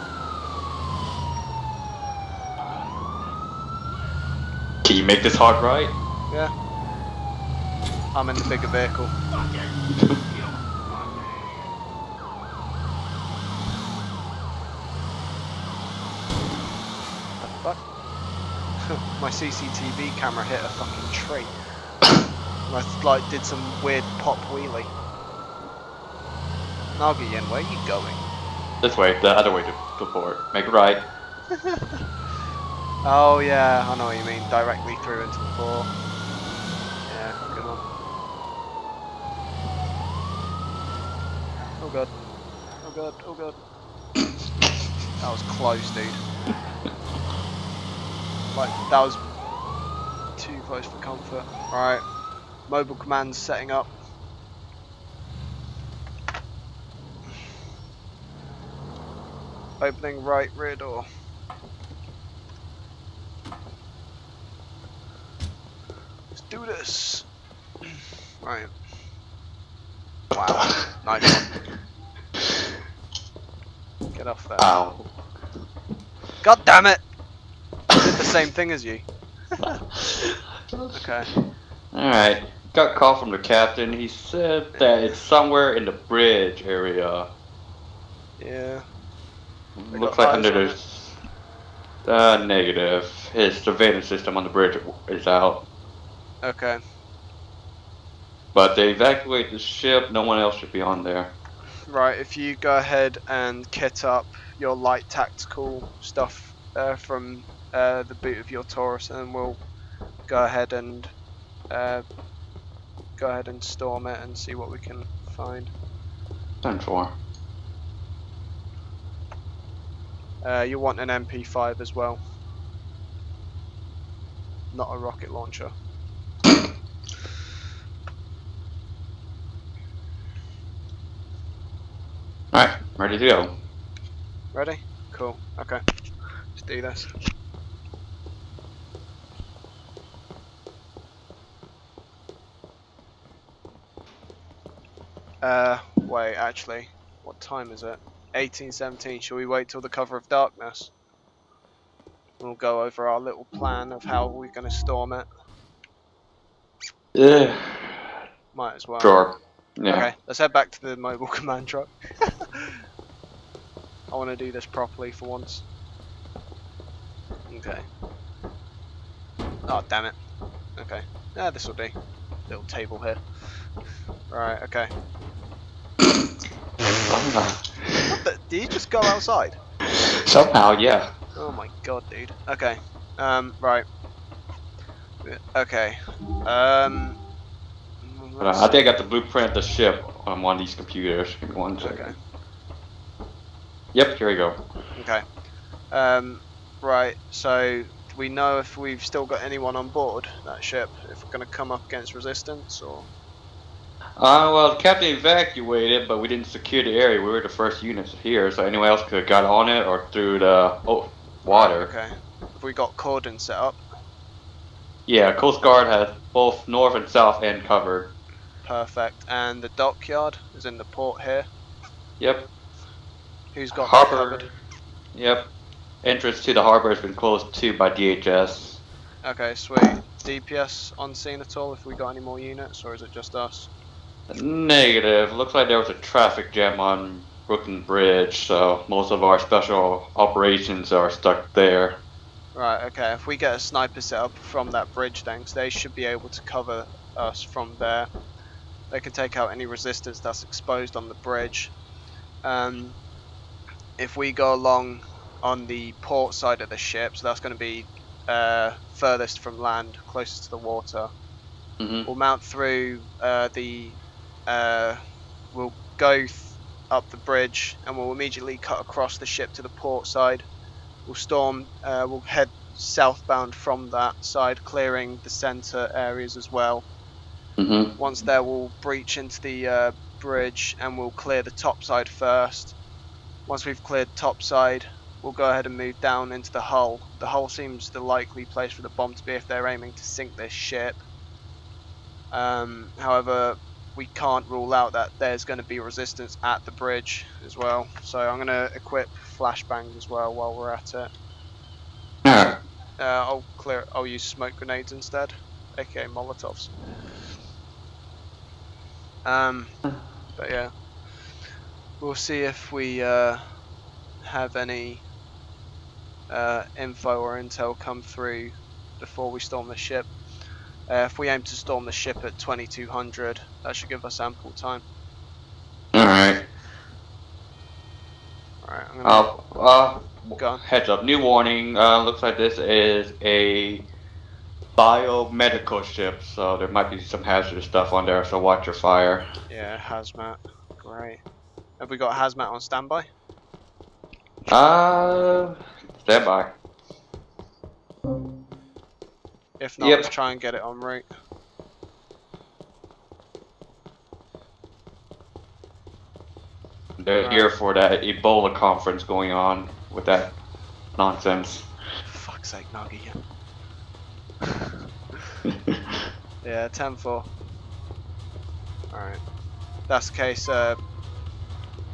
E: Can you make this hard right?
A: Yeah. I'm in the bigger vehicle. Fuck? My CCTV camera hit a fucking tree. and I like did some weird pop wheelie. Nagayan, where are you going?
E: This way, the other way to, to port. Make it right.
A: Oh yeah, I know what you mean. Directly through into the port. Yeah, good one. Oh god. Oh god, oh god. that was close, dude. like, that was too close for comfort. Alright. Mobile commands setting up. Opening right rear door. Let's do this. Right. Wow. nice one. Get off there.
E: Ow.
A: God damn it! I did the same thing as you. Okay.
E: Alright. Got a call from the captain. He said that it's somewhere in the bridge area.
A: Yeah.
E: Looks like
A: eyes
E: under the. Uh, negative. His surveillance system on the bridge is out.
A: Okay.
E: But they evacuated the ship. No one else should be on there.
A: Right, if you go ahead and kit up your light tactical stuff uh, from uh, the boot of your Taurus, and then we'll go ahead and uh, go ahead and storm it and see what we can find.
E: Done for.
A: Uh, you want an MP5 as well, not a rocket launcher.
E: Alright, ready to go.
A: Ready? Cool. Okay. Let's do this. Uh, wait, actually, what time is it? 1817. Shall we wait till the cover of darkness? We'll go over our little plan of how we're going to storm it.
E: Yeah.
A: Might as well.
E: Sure. Yeah.
A: Okay, let's head back to the mobile command truck. I want to do this properly for once. Okay. Oh, damn it. Okay. Yeah, this will do. Little table here. Right, okay. Did you just go outside?
E: Somehow, yeah.
A: Oh my god, dude. Okay. Um, right. Okay. Um.
E: Uh, I think I got the blueprint of the ship on one of these computers. Give me one second.
A: Okay.
E: Yep, here we go.
A: Okay. Um, right, so we know if we've still got anyone on board that ship? If we're going to come up against resistance or.
E: Uh, well, the captain evacuated, but we didn't secure the area. We were the first units here, so anyone else could have got on it or through the oh, water.
A: Okay. Have we got cordon set up?
E: Yeah, Coast Guard has both north and south end covered.
A: Perfect. And the dockyard is in the port here.
E: Yep.
A: Who's got
E: Harbor.
A: covered?
E: Yep. Entrance to the harbor has been closed too by DHS.
A: Okay, sweet. DPS on scene at all if we got any more units, or is it just us?
E: Negative. Looks like there was a traffic jam on Brooklyn Bridge, so most of our special operations are stuck there.
A: Right, okay. If we get a sniper set up from that bridge then, they should be able to cover us from there. They can take out any resistance that's exposed on the bridge. Um, if we go along on the port side of the ship, so that's going to be uh, furthest from land, closest to the water,
E: hmm
A: we'll mount through uh, the. Uh, we'll go th- up the bridge and we'll immediately cut across the ship to the port side. We'll storm. Uh, we'll head southbound from that side, clearing the centre areas as well.
E: hmm
A: Once there, we'll breach into the uh, bridge and we'll clear the top side first. Once we've cleared top side, we'll go ahead and move down into the hull. The hull seems the likely place for the bomb to be if they're aiming to sink this ship. Um, however, we can't rule out that there's going to be resistance at the bridge as well. So I'm going to equip flashbangs as well while we're at it. Uh, I'll clear. I'll use smoke grenades instead, aka Molotovs. Um, but yeah, we'll see if we uh, have any uh, info or intel come through before we storm the ship. Uh, if we aim to storm the ship at 2200, that should give us ample time.
E: Alright.
A: Alright, I'm gonna.
E: Uh, uh,
A: Go on.
E: heads up, new warning. Uh, looks like this is a biomedical ship, so there might be some hazardous stuff on there, so watch your fire.
A: Yeah, hazmat. Great. Have we got hazmat on standby?
E: Uh, stand by.
A: If not,
E: Yep.
A: let's try and get it on route.
E: They're
A: Right.
E: here for that Ebola conference going on with that nonsense.
A: Fuck's sake, Nagi. Yeah, 10 4. Alright. That's the case, uh,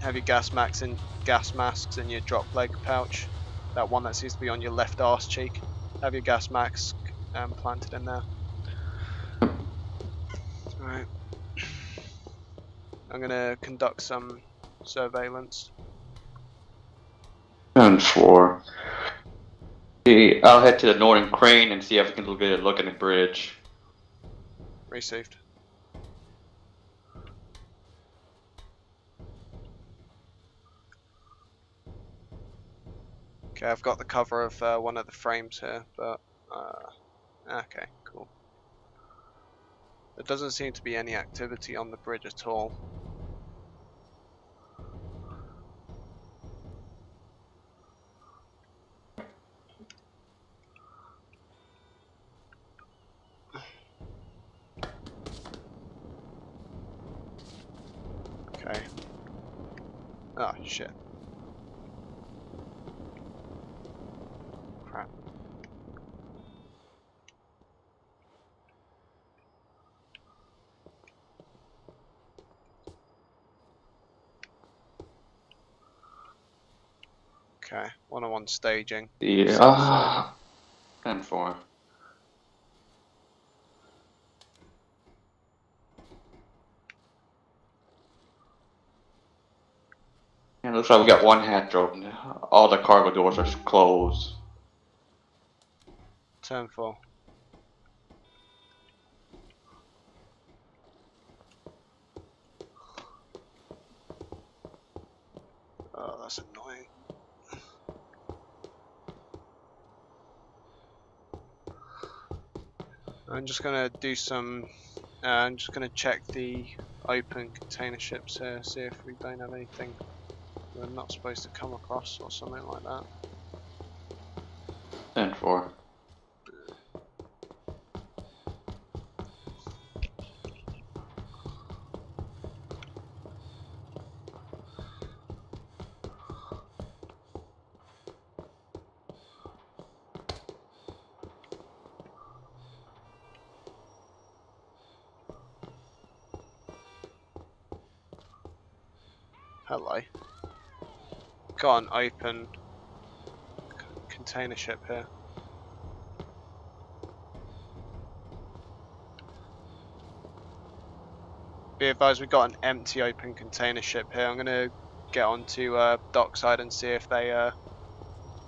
A: have your gas masks in gas masks in your drop leg pouch. That one that seems to be on your left arse cheek. Have your gas mask um, planted in there. Alright. I'm gonna conduct some surveillance.
E: And four. I'll head to the northern crane and see if I can get a look at the bridge.
A: Received. Okay, I've got the cover of uh, one of the frames here, but uh, okay, cool. There doesn't seem to be any activity on the bridge at all. Okay. Oh shit. on staging.
E: Yeah. Uh, and four. Yeah, looks like we got one hatch open. All the cargo doors are closed.
A: Ten four. I'm just gonna do some. Uh, I'm just gonna check the open container ships here, see if we don't have anything we're not supposed to come across or something like that.
E: Ten four.
A: Got an open container ship here. Be advised, we've got an empty open container ship here. I'm gonna get onto uh, dockside and see if they uh,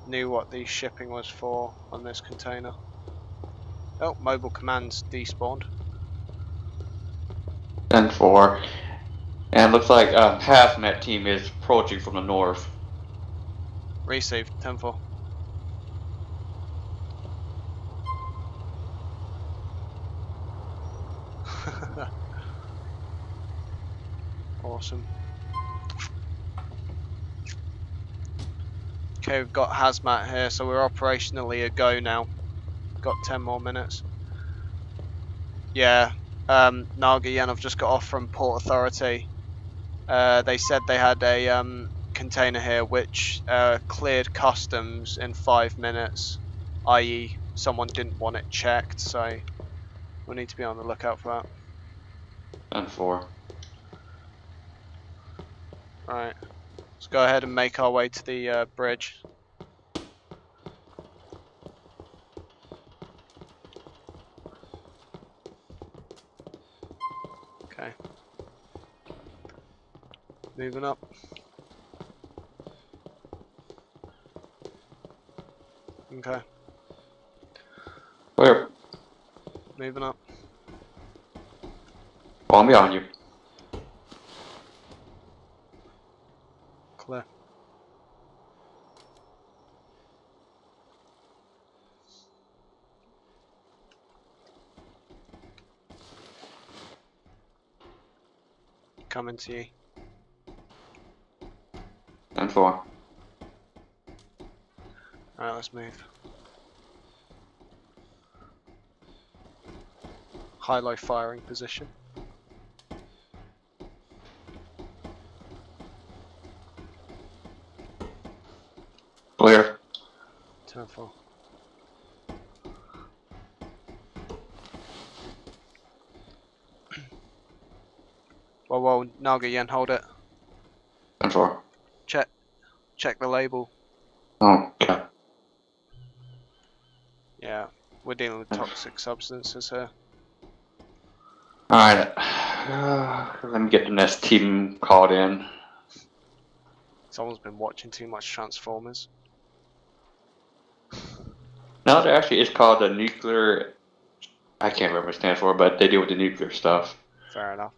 A: knew what the shipping was for on this container. Oh, mobile commands despawned.
E: Ten four. And looks like um, hazmat team is approaching from the north.
A: Received, 10 4. awesome. Okay, we've got hazmat here, so we're operationally a go now. Got 10 more minutes. Yeah, um, Nagayan, I've just got off from Port Authority. Uh, they said they had a um, container here which uh, cleared customs in five minutes, i.e., someone didn't want it checked, so we need to be on the lookout for that.
E: And four.
A: Right, let's go ahead and make our way to the uh, bridge. Okay. Moving up. Okay,
E: Clear.
A: moving up.
E: Well, I'm behind you.
A: Clear. Coming to you.
E: Ten four.
A: Alright, let's move. High-low firing position.
E: Clear.
A: Ten four. Whoa, whoa, Nagayan, hold it.
E: Ten four.
A: Check, check the label.
E: Okay.
A: Yeah, we're dealing with toxic substances here.
E: Alright. Uh, let me get the next team called in.
A: Someone's been watching too much Transformers.
E: No, there actually is called the nuclear. I can't remember what it stands for, but they deal with the nuclear stuff.
A: Fair enough.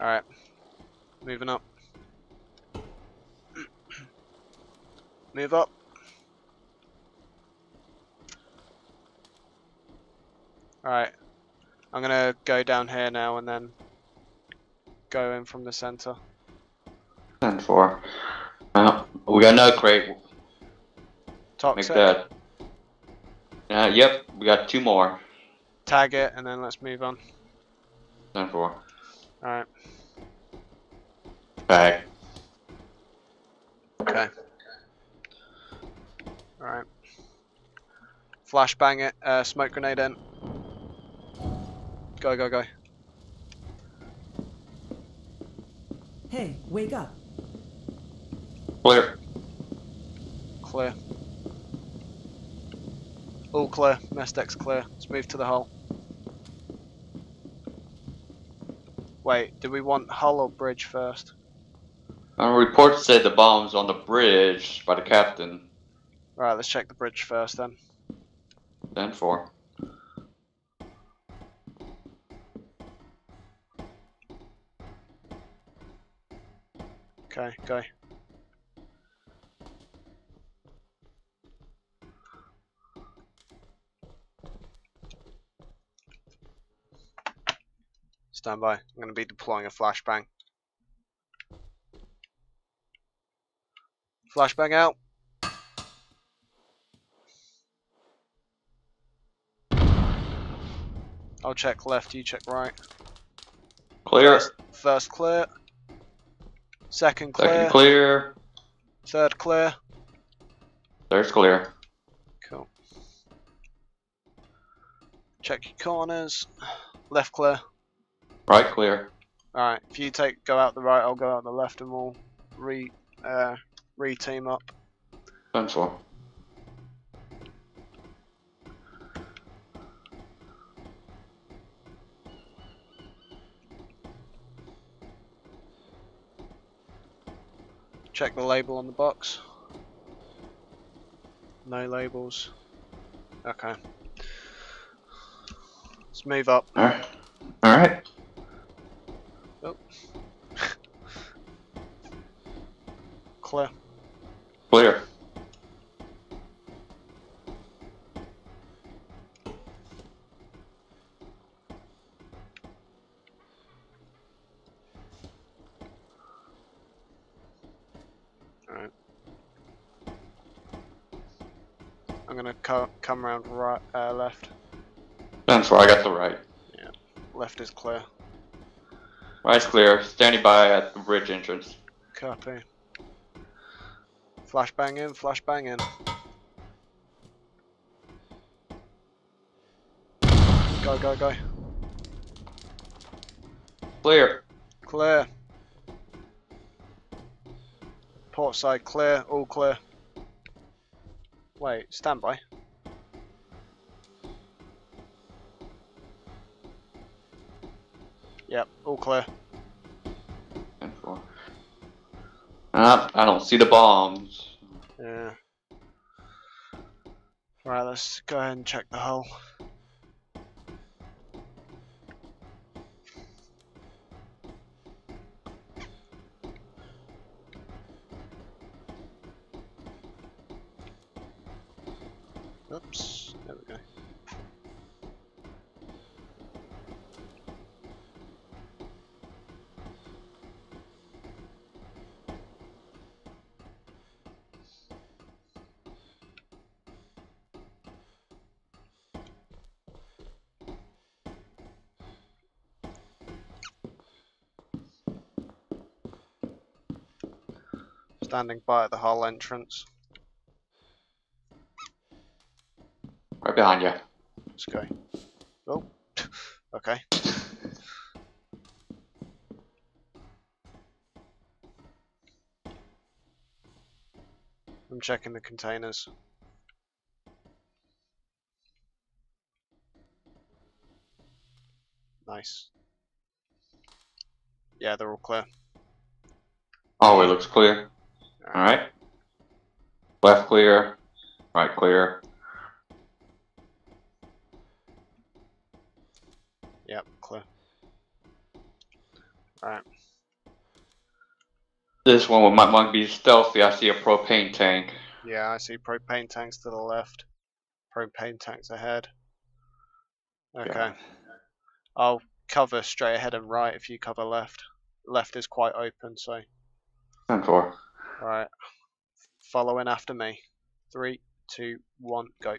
A: Alright, moving up. Move up. Alright, I'm gonna go down here now and then go in from the center.
E: Ten four. Uh, we got another crate. Make
A: Toxic,
E: that. Uh, yep, we got two more.
A: tag it, and then let's move on.
E: Ten four.
A: Alright,
E: Back.
A: okay. Alright. Flashbang it, uh, smoke grenade in. Go, go, go.
G: Hey, wake up.
E: Clear.
A: Clear. All clear. Mess deck's clear. Let's move to the hull. Wait, do we want hull or bridge first?
E: Uh, reports say the bomb's on the bridge by the captain.
A: Right, let's check the bridge first then.
E: Then for.
A: Okay, go. Stand by. I'm going to be deploying a flashbang. Flashbang out. I'll check left, you check right.
E: Clear.
A: First, first clear. Second clear.
E: Second clear.
A: Third clear.
E: There's clear.
A: Cool. Check your corners. Left clear.
E: Right clear.
A: Alright, if you take go out the right, I'll go out the left and we'll re uh re team up.
E: Then for.
A: Check the label on the box. No labels. Okay. Let's move up.
E: Alright. Alright. Oh.
A: Clear.
E: Clear.
A: Alright. I'm gonna co come around right, uh, left.
E: Then for. I got the right.
A: Yeah, left is clear.
E: Right's clear. Standing by at the bridge entrance.
A: Copy. Flashbang in, flashbang in. Go, go, go.
E: Clear.
A: Clear. Port side clear, all clear. Wait, standby. All clear.
E: Then for. Ah, I don't see the bombs.
A: Yeah. Right, let's go ahead and check the hull. Standing by at the hull entrance.
E: Right behind you.
A: Let's go. Oh, okay. I'm checking the containers. Nice. Yeah, they're all clear.
E: Oh, it looks clear. Alright. Left clear. Right clear.
A: Yep, clear. Alright.
E: This one might, might be stealthy. I see a propane tank.
A: Yeah, I see propane tanks to the left. Propane tanks ahead. Okay.
E: Yeah.
A: I'll cover straight ahead and right if you cover left. Left is quite open, so
E: Ten four.
A: Alright. Following after me. Three, two, one, go.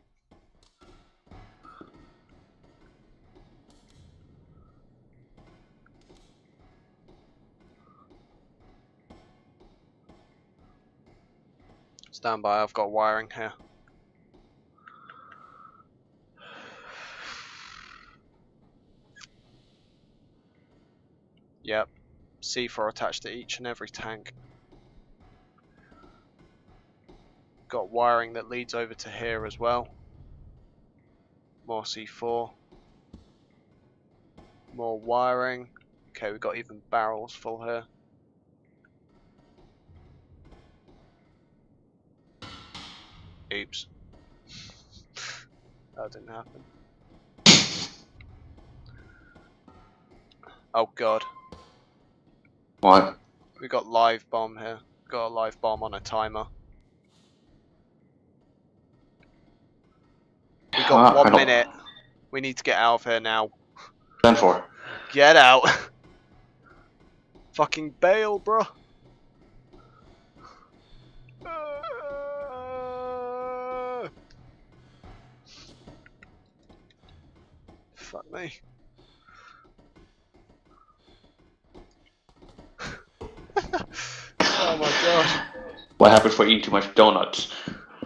A: Stand by, I've got wiring here. Yep, C4 attached to each and every tank. got wiring that leads over to here as well. More C4. More wiring. Okay, we've got even barrels full here. Oops. that didn't happen. Oh god.
E: What?
A: We got live bomb here. Got a live bomb on a timer. We got
E: ah, I
A: one minute. We need to get out of here now.
E: Done for.
A: Get out. Fucking bail, bro. Fuck me. oh my god.
E: What happens for eating too much donuts?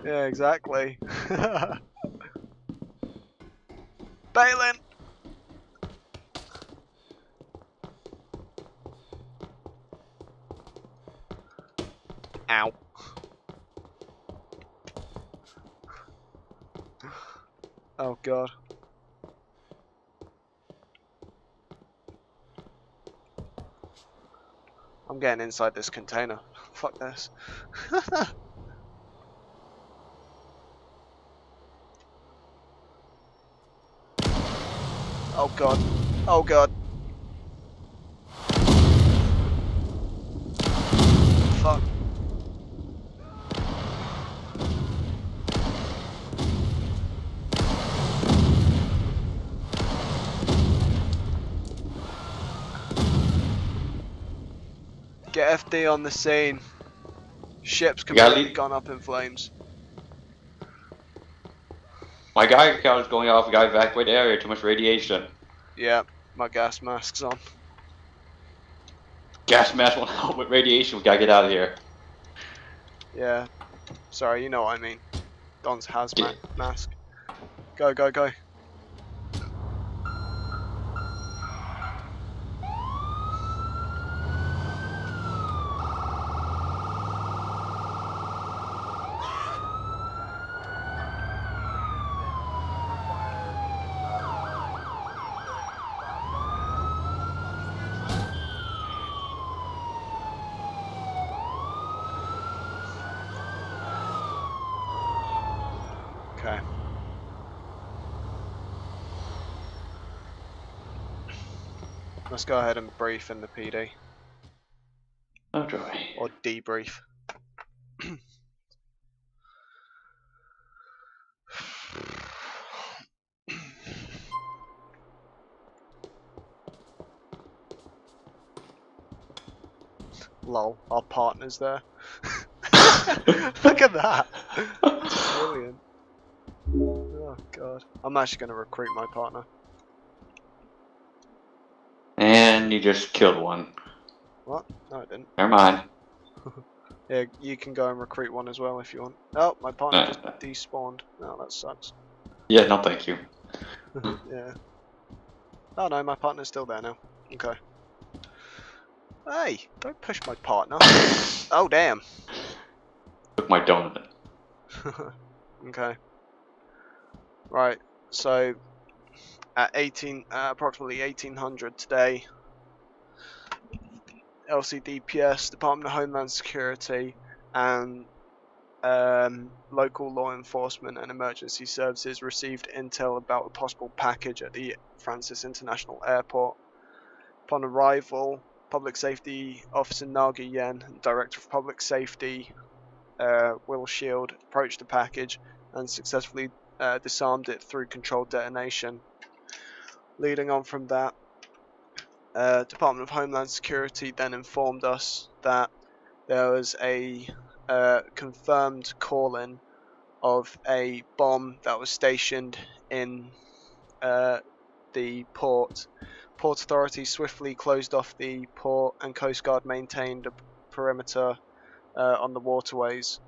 A: Yeah, exactly. Bailing. Ow. Oh god. I'm getting inside this container. Fuck this. Oh god. Oh god. Fuck. Get FD on the scene. Ship's completely gone up in flames.
E: My Geiger counter's going off. We gotta evacuate the area. Too much radiation.
A: Yeah, my gas mask's on.
E: Gas mask won't help with radiation. We gotta get out of here.
A: Yeah. Sorry, you know what I mean. Don's hazmat mask. Go, go, go. Okay. Let's go ahead and brief in the PD.
E: Oh.
A: Or debrief. Lol, our partner's there. Look at that! Brilliant. Oh god. I'm actually gonna recruit my partner.
E: And you just killed one.
A: What? No, I didn't.
E: Never mind.
A: Yeah, you can go and recruit one as well if you want. Oh, my partner just despawned. No, that sucks.
E: Yeah, no thank you.
A: yeah. Oh no, my partner's still there now. Okay. Hey, don't push my partner. oh damn.
E: Took my donut.
A: okay. Right. So at 18, uh, approximately 1800 today, LCDPS, Department of Homeland Security, and um, local law enforcement and emergency services received intel about a possible package at the Francis International Airport. Upon arrival, Public Safety Officer Nagayan and Director of Public Safety uh, Billesh approached the package and successfully uh, disarmed it through controlled detonation. Leading on from that, uh, Department of Homeland Security then informed us that there was a uh, confirmed call-in of a bomb that was stationed in uh, the port. Port authorities swiftly closed off the port, and Coast Guard maintained a perimeter uh, on the waterways.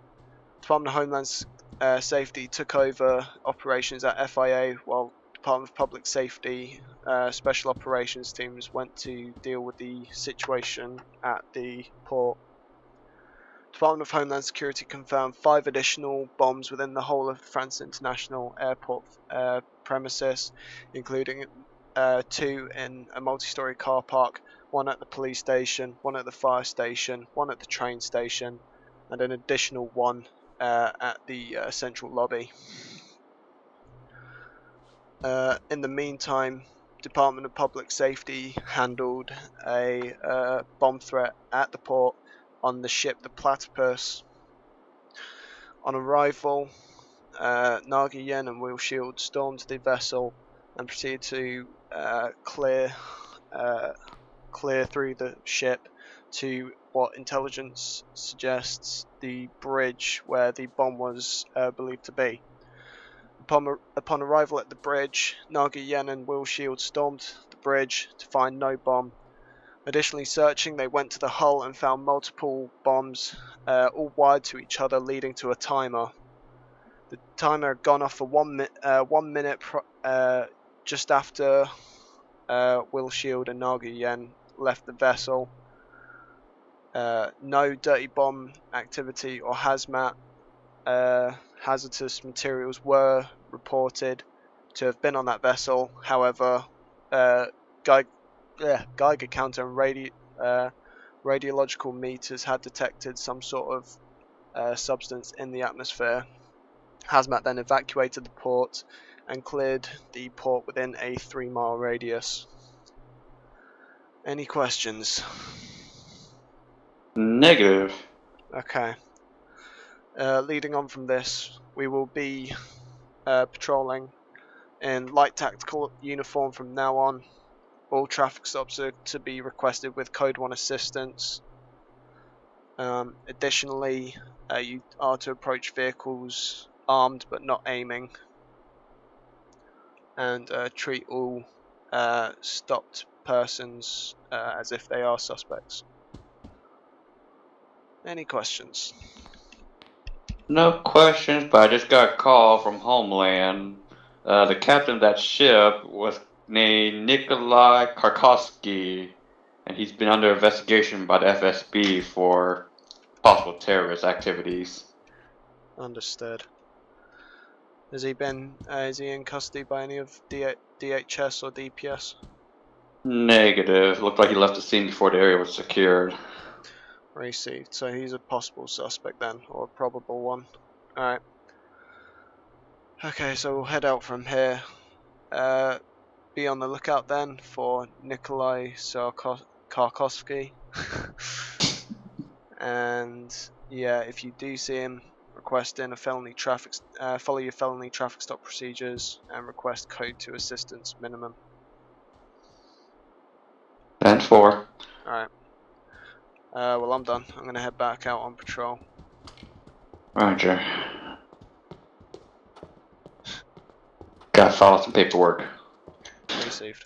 A: Department of Homeland uh, Safety took over operations at FIA, while Department of Public Safety uh, special operations teams went to deal with the situation at the port. Department of Homeland Security confirmed five additional bombs within the whole of Francis International Airport uh, premises, including uh, two in a multi-story car park, one at the police station, one at the fire station, one at the train station, and an additional one uh, at the uh, central lobby. Uh, in the meantime, Department of Public Safety handled a uh, bomb threat at the port on the ship the Platypus. On arrival, uh, Yen and Billesh stormed the vessel and proceeded to uh, clear uh, clear through the ship to what intelligence suggests the bridge where the bomb was uh, believed to be. Upon, upon arrival at the bridge, Nagayan and Billesh stormed the bridge to find no bomb. Additionally, searching, they went to the hull and found multiple bombs, uh, all wired to each other, leading to a timer. The timer had gone off for one, mi- uh, one minute uh, just after uh, Billesh and Nagayan left the vessel. Uh, no dirty bomb activity or hazmat uh, hazardous materials were reported to have been on that vessel. However, uh, Ge- yeah, Geiger counter and radi- uh, radiological meters had detected some sort of uh, substance in the atmosphere. Hazmat then evacuated the port and cleared the port within a three mile radius. Any questions?
E: Negative.
A: Okay. Uh, leading on from this, we will be uh, patrolling in light tactical uniform from now on. All traffic stops are to be requested with Code 1 assistance. Um, additionally, uh, you are to approach vehicles armed but not aiming. And uh, treat all uh, stopped persons uh, as if they are suspects. Any questions?
E: No questions, but I just got a call from Homeland. Uh, the captain of that ship was named Nikolai Karkovsky, and he's been under investigation by the FSB for possible terrorist activities.
A: Understood. Has he been? Uh, is he in custody by any of D- DHS or DPS?
E: Negative. Looked like he left the scene before the area was secured.
A: Received. So he's a possible suspect then, or a probable one. Alright. Okay, so we'll head out from here. Uh, be on the lookout then for Nikolai Sarko- Karkovsky. and yeah, if you do see him, request in a felony traffic, uh, follow your felony traffic stop procedures and request code to assistance minimum.
E: And four.
A: Uh, well, I'm done. I'm gonna head back out on patrol.
E: Roger. Gotta file some paperwork.
A: Received.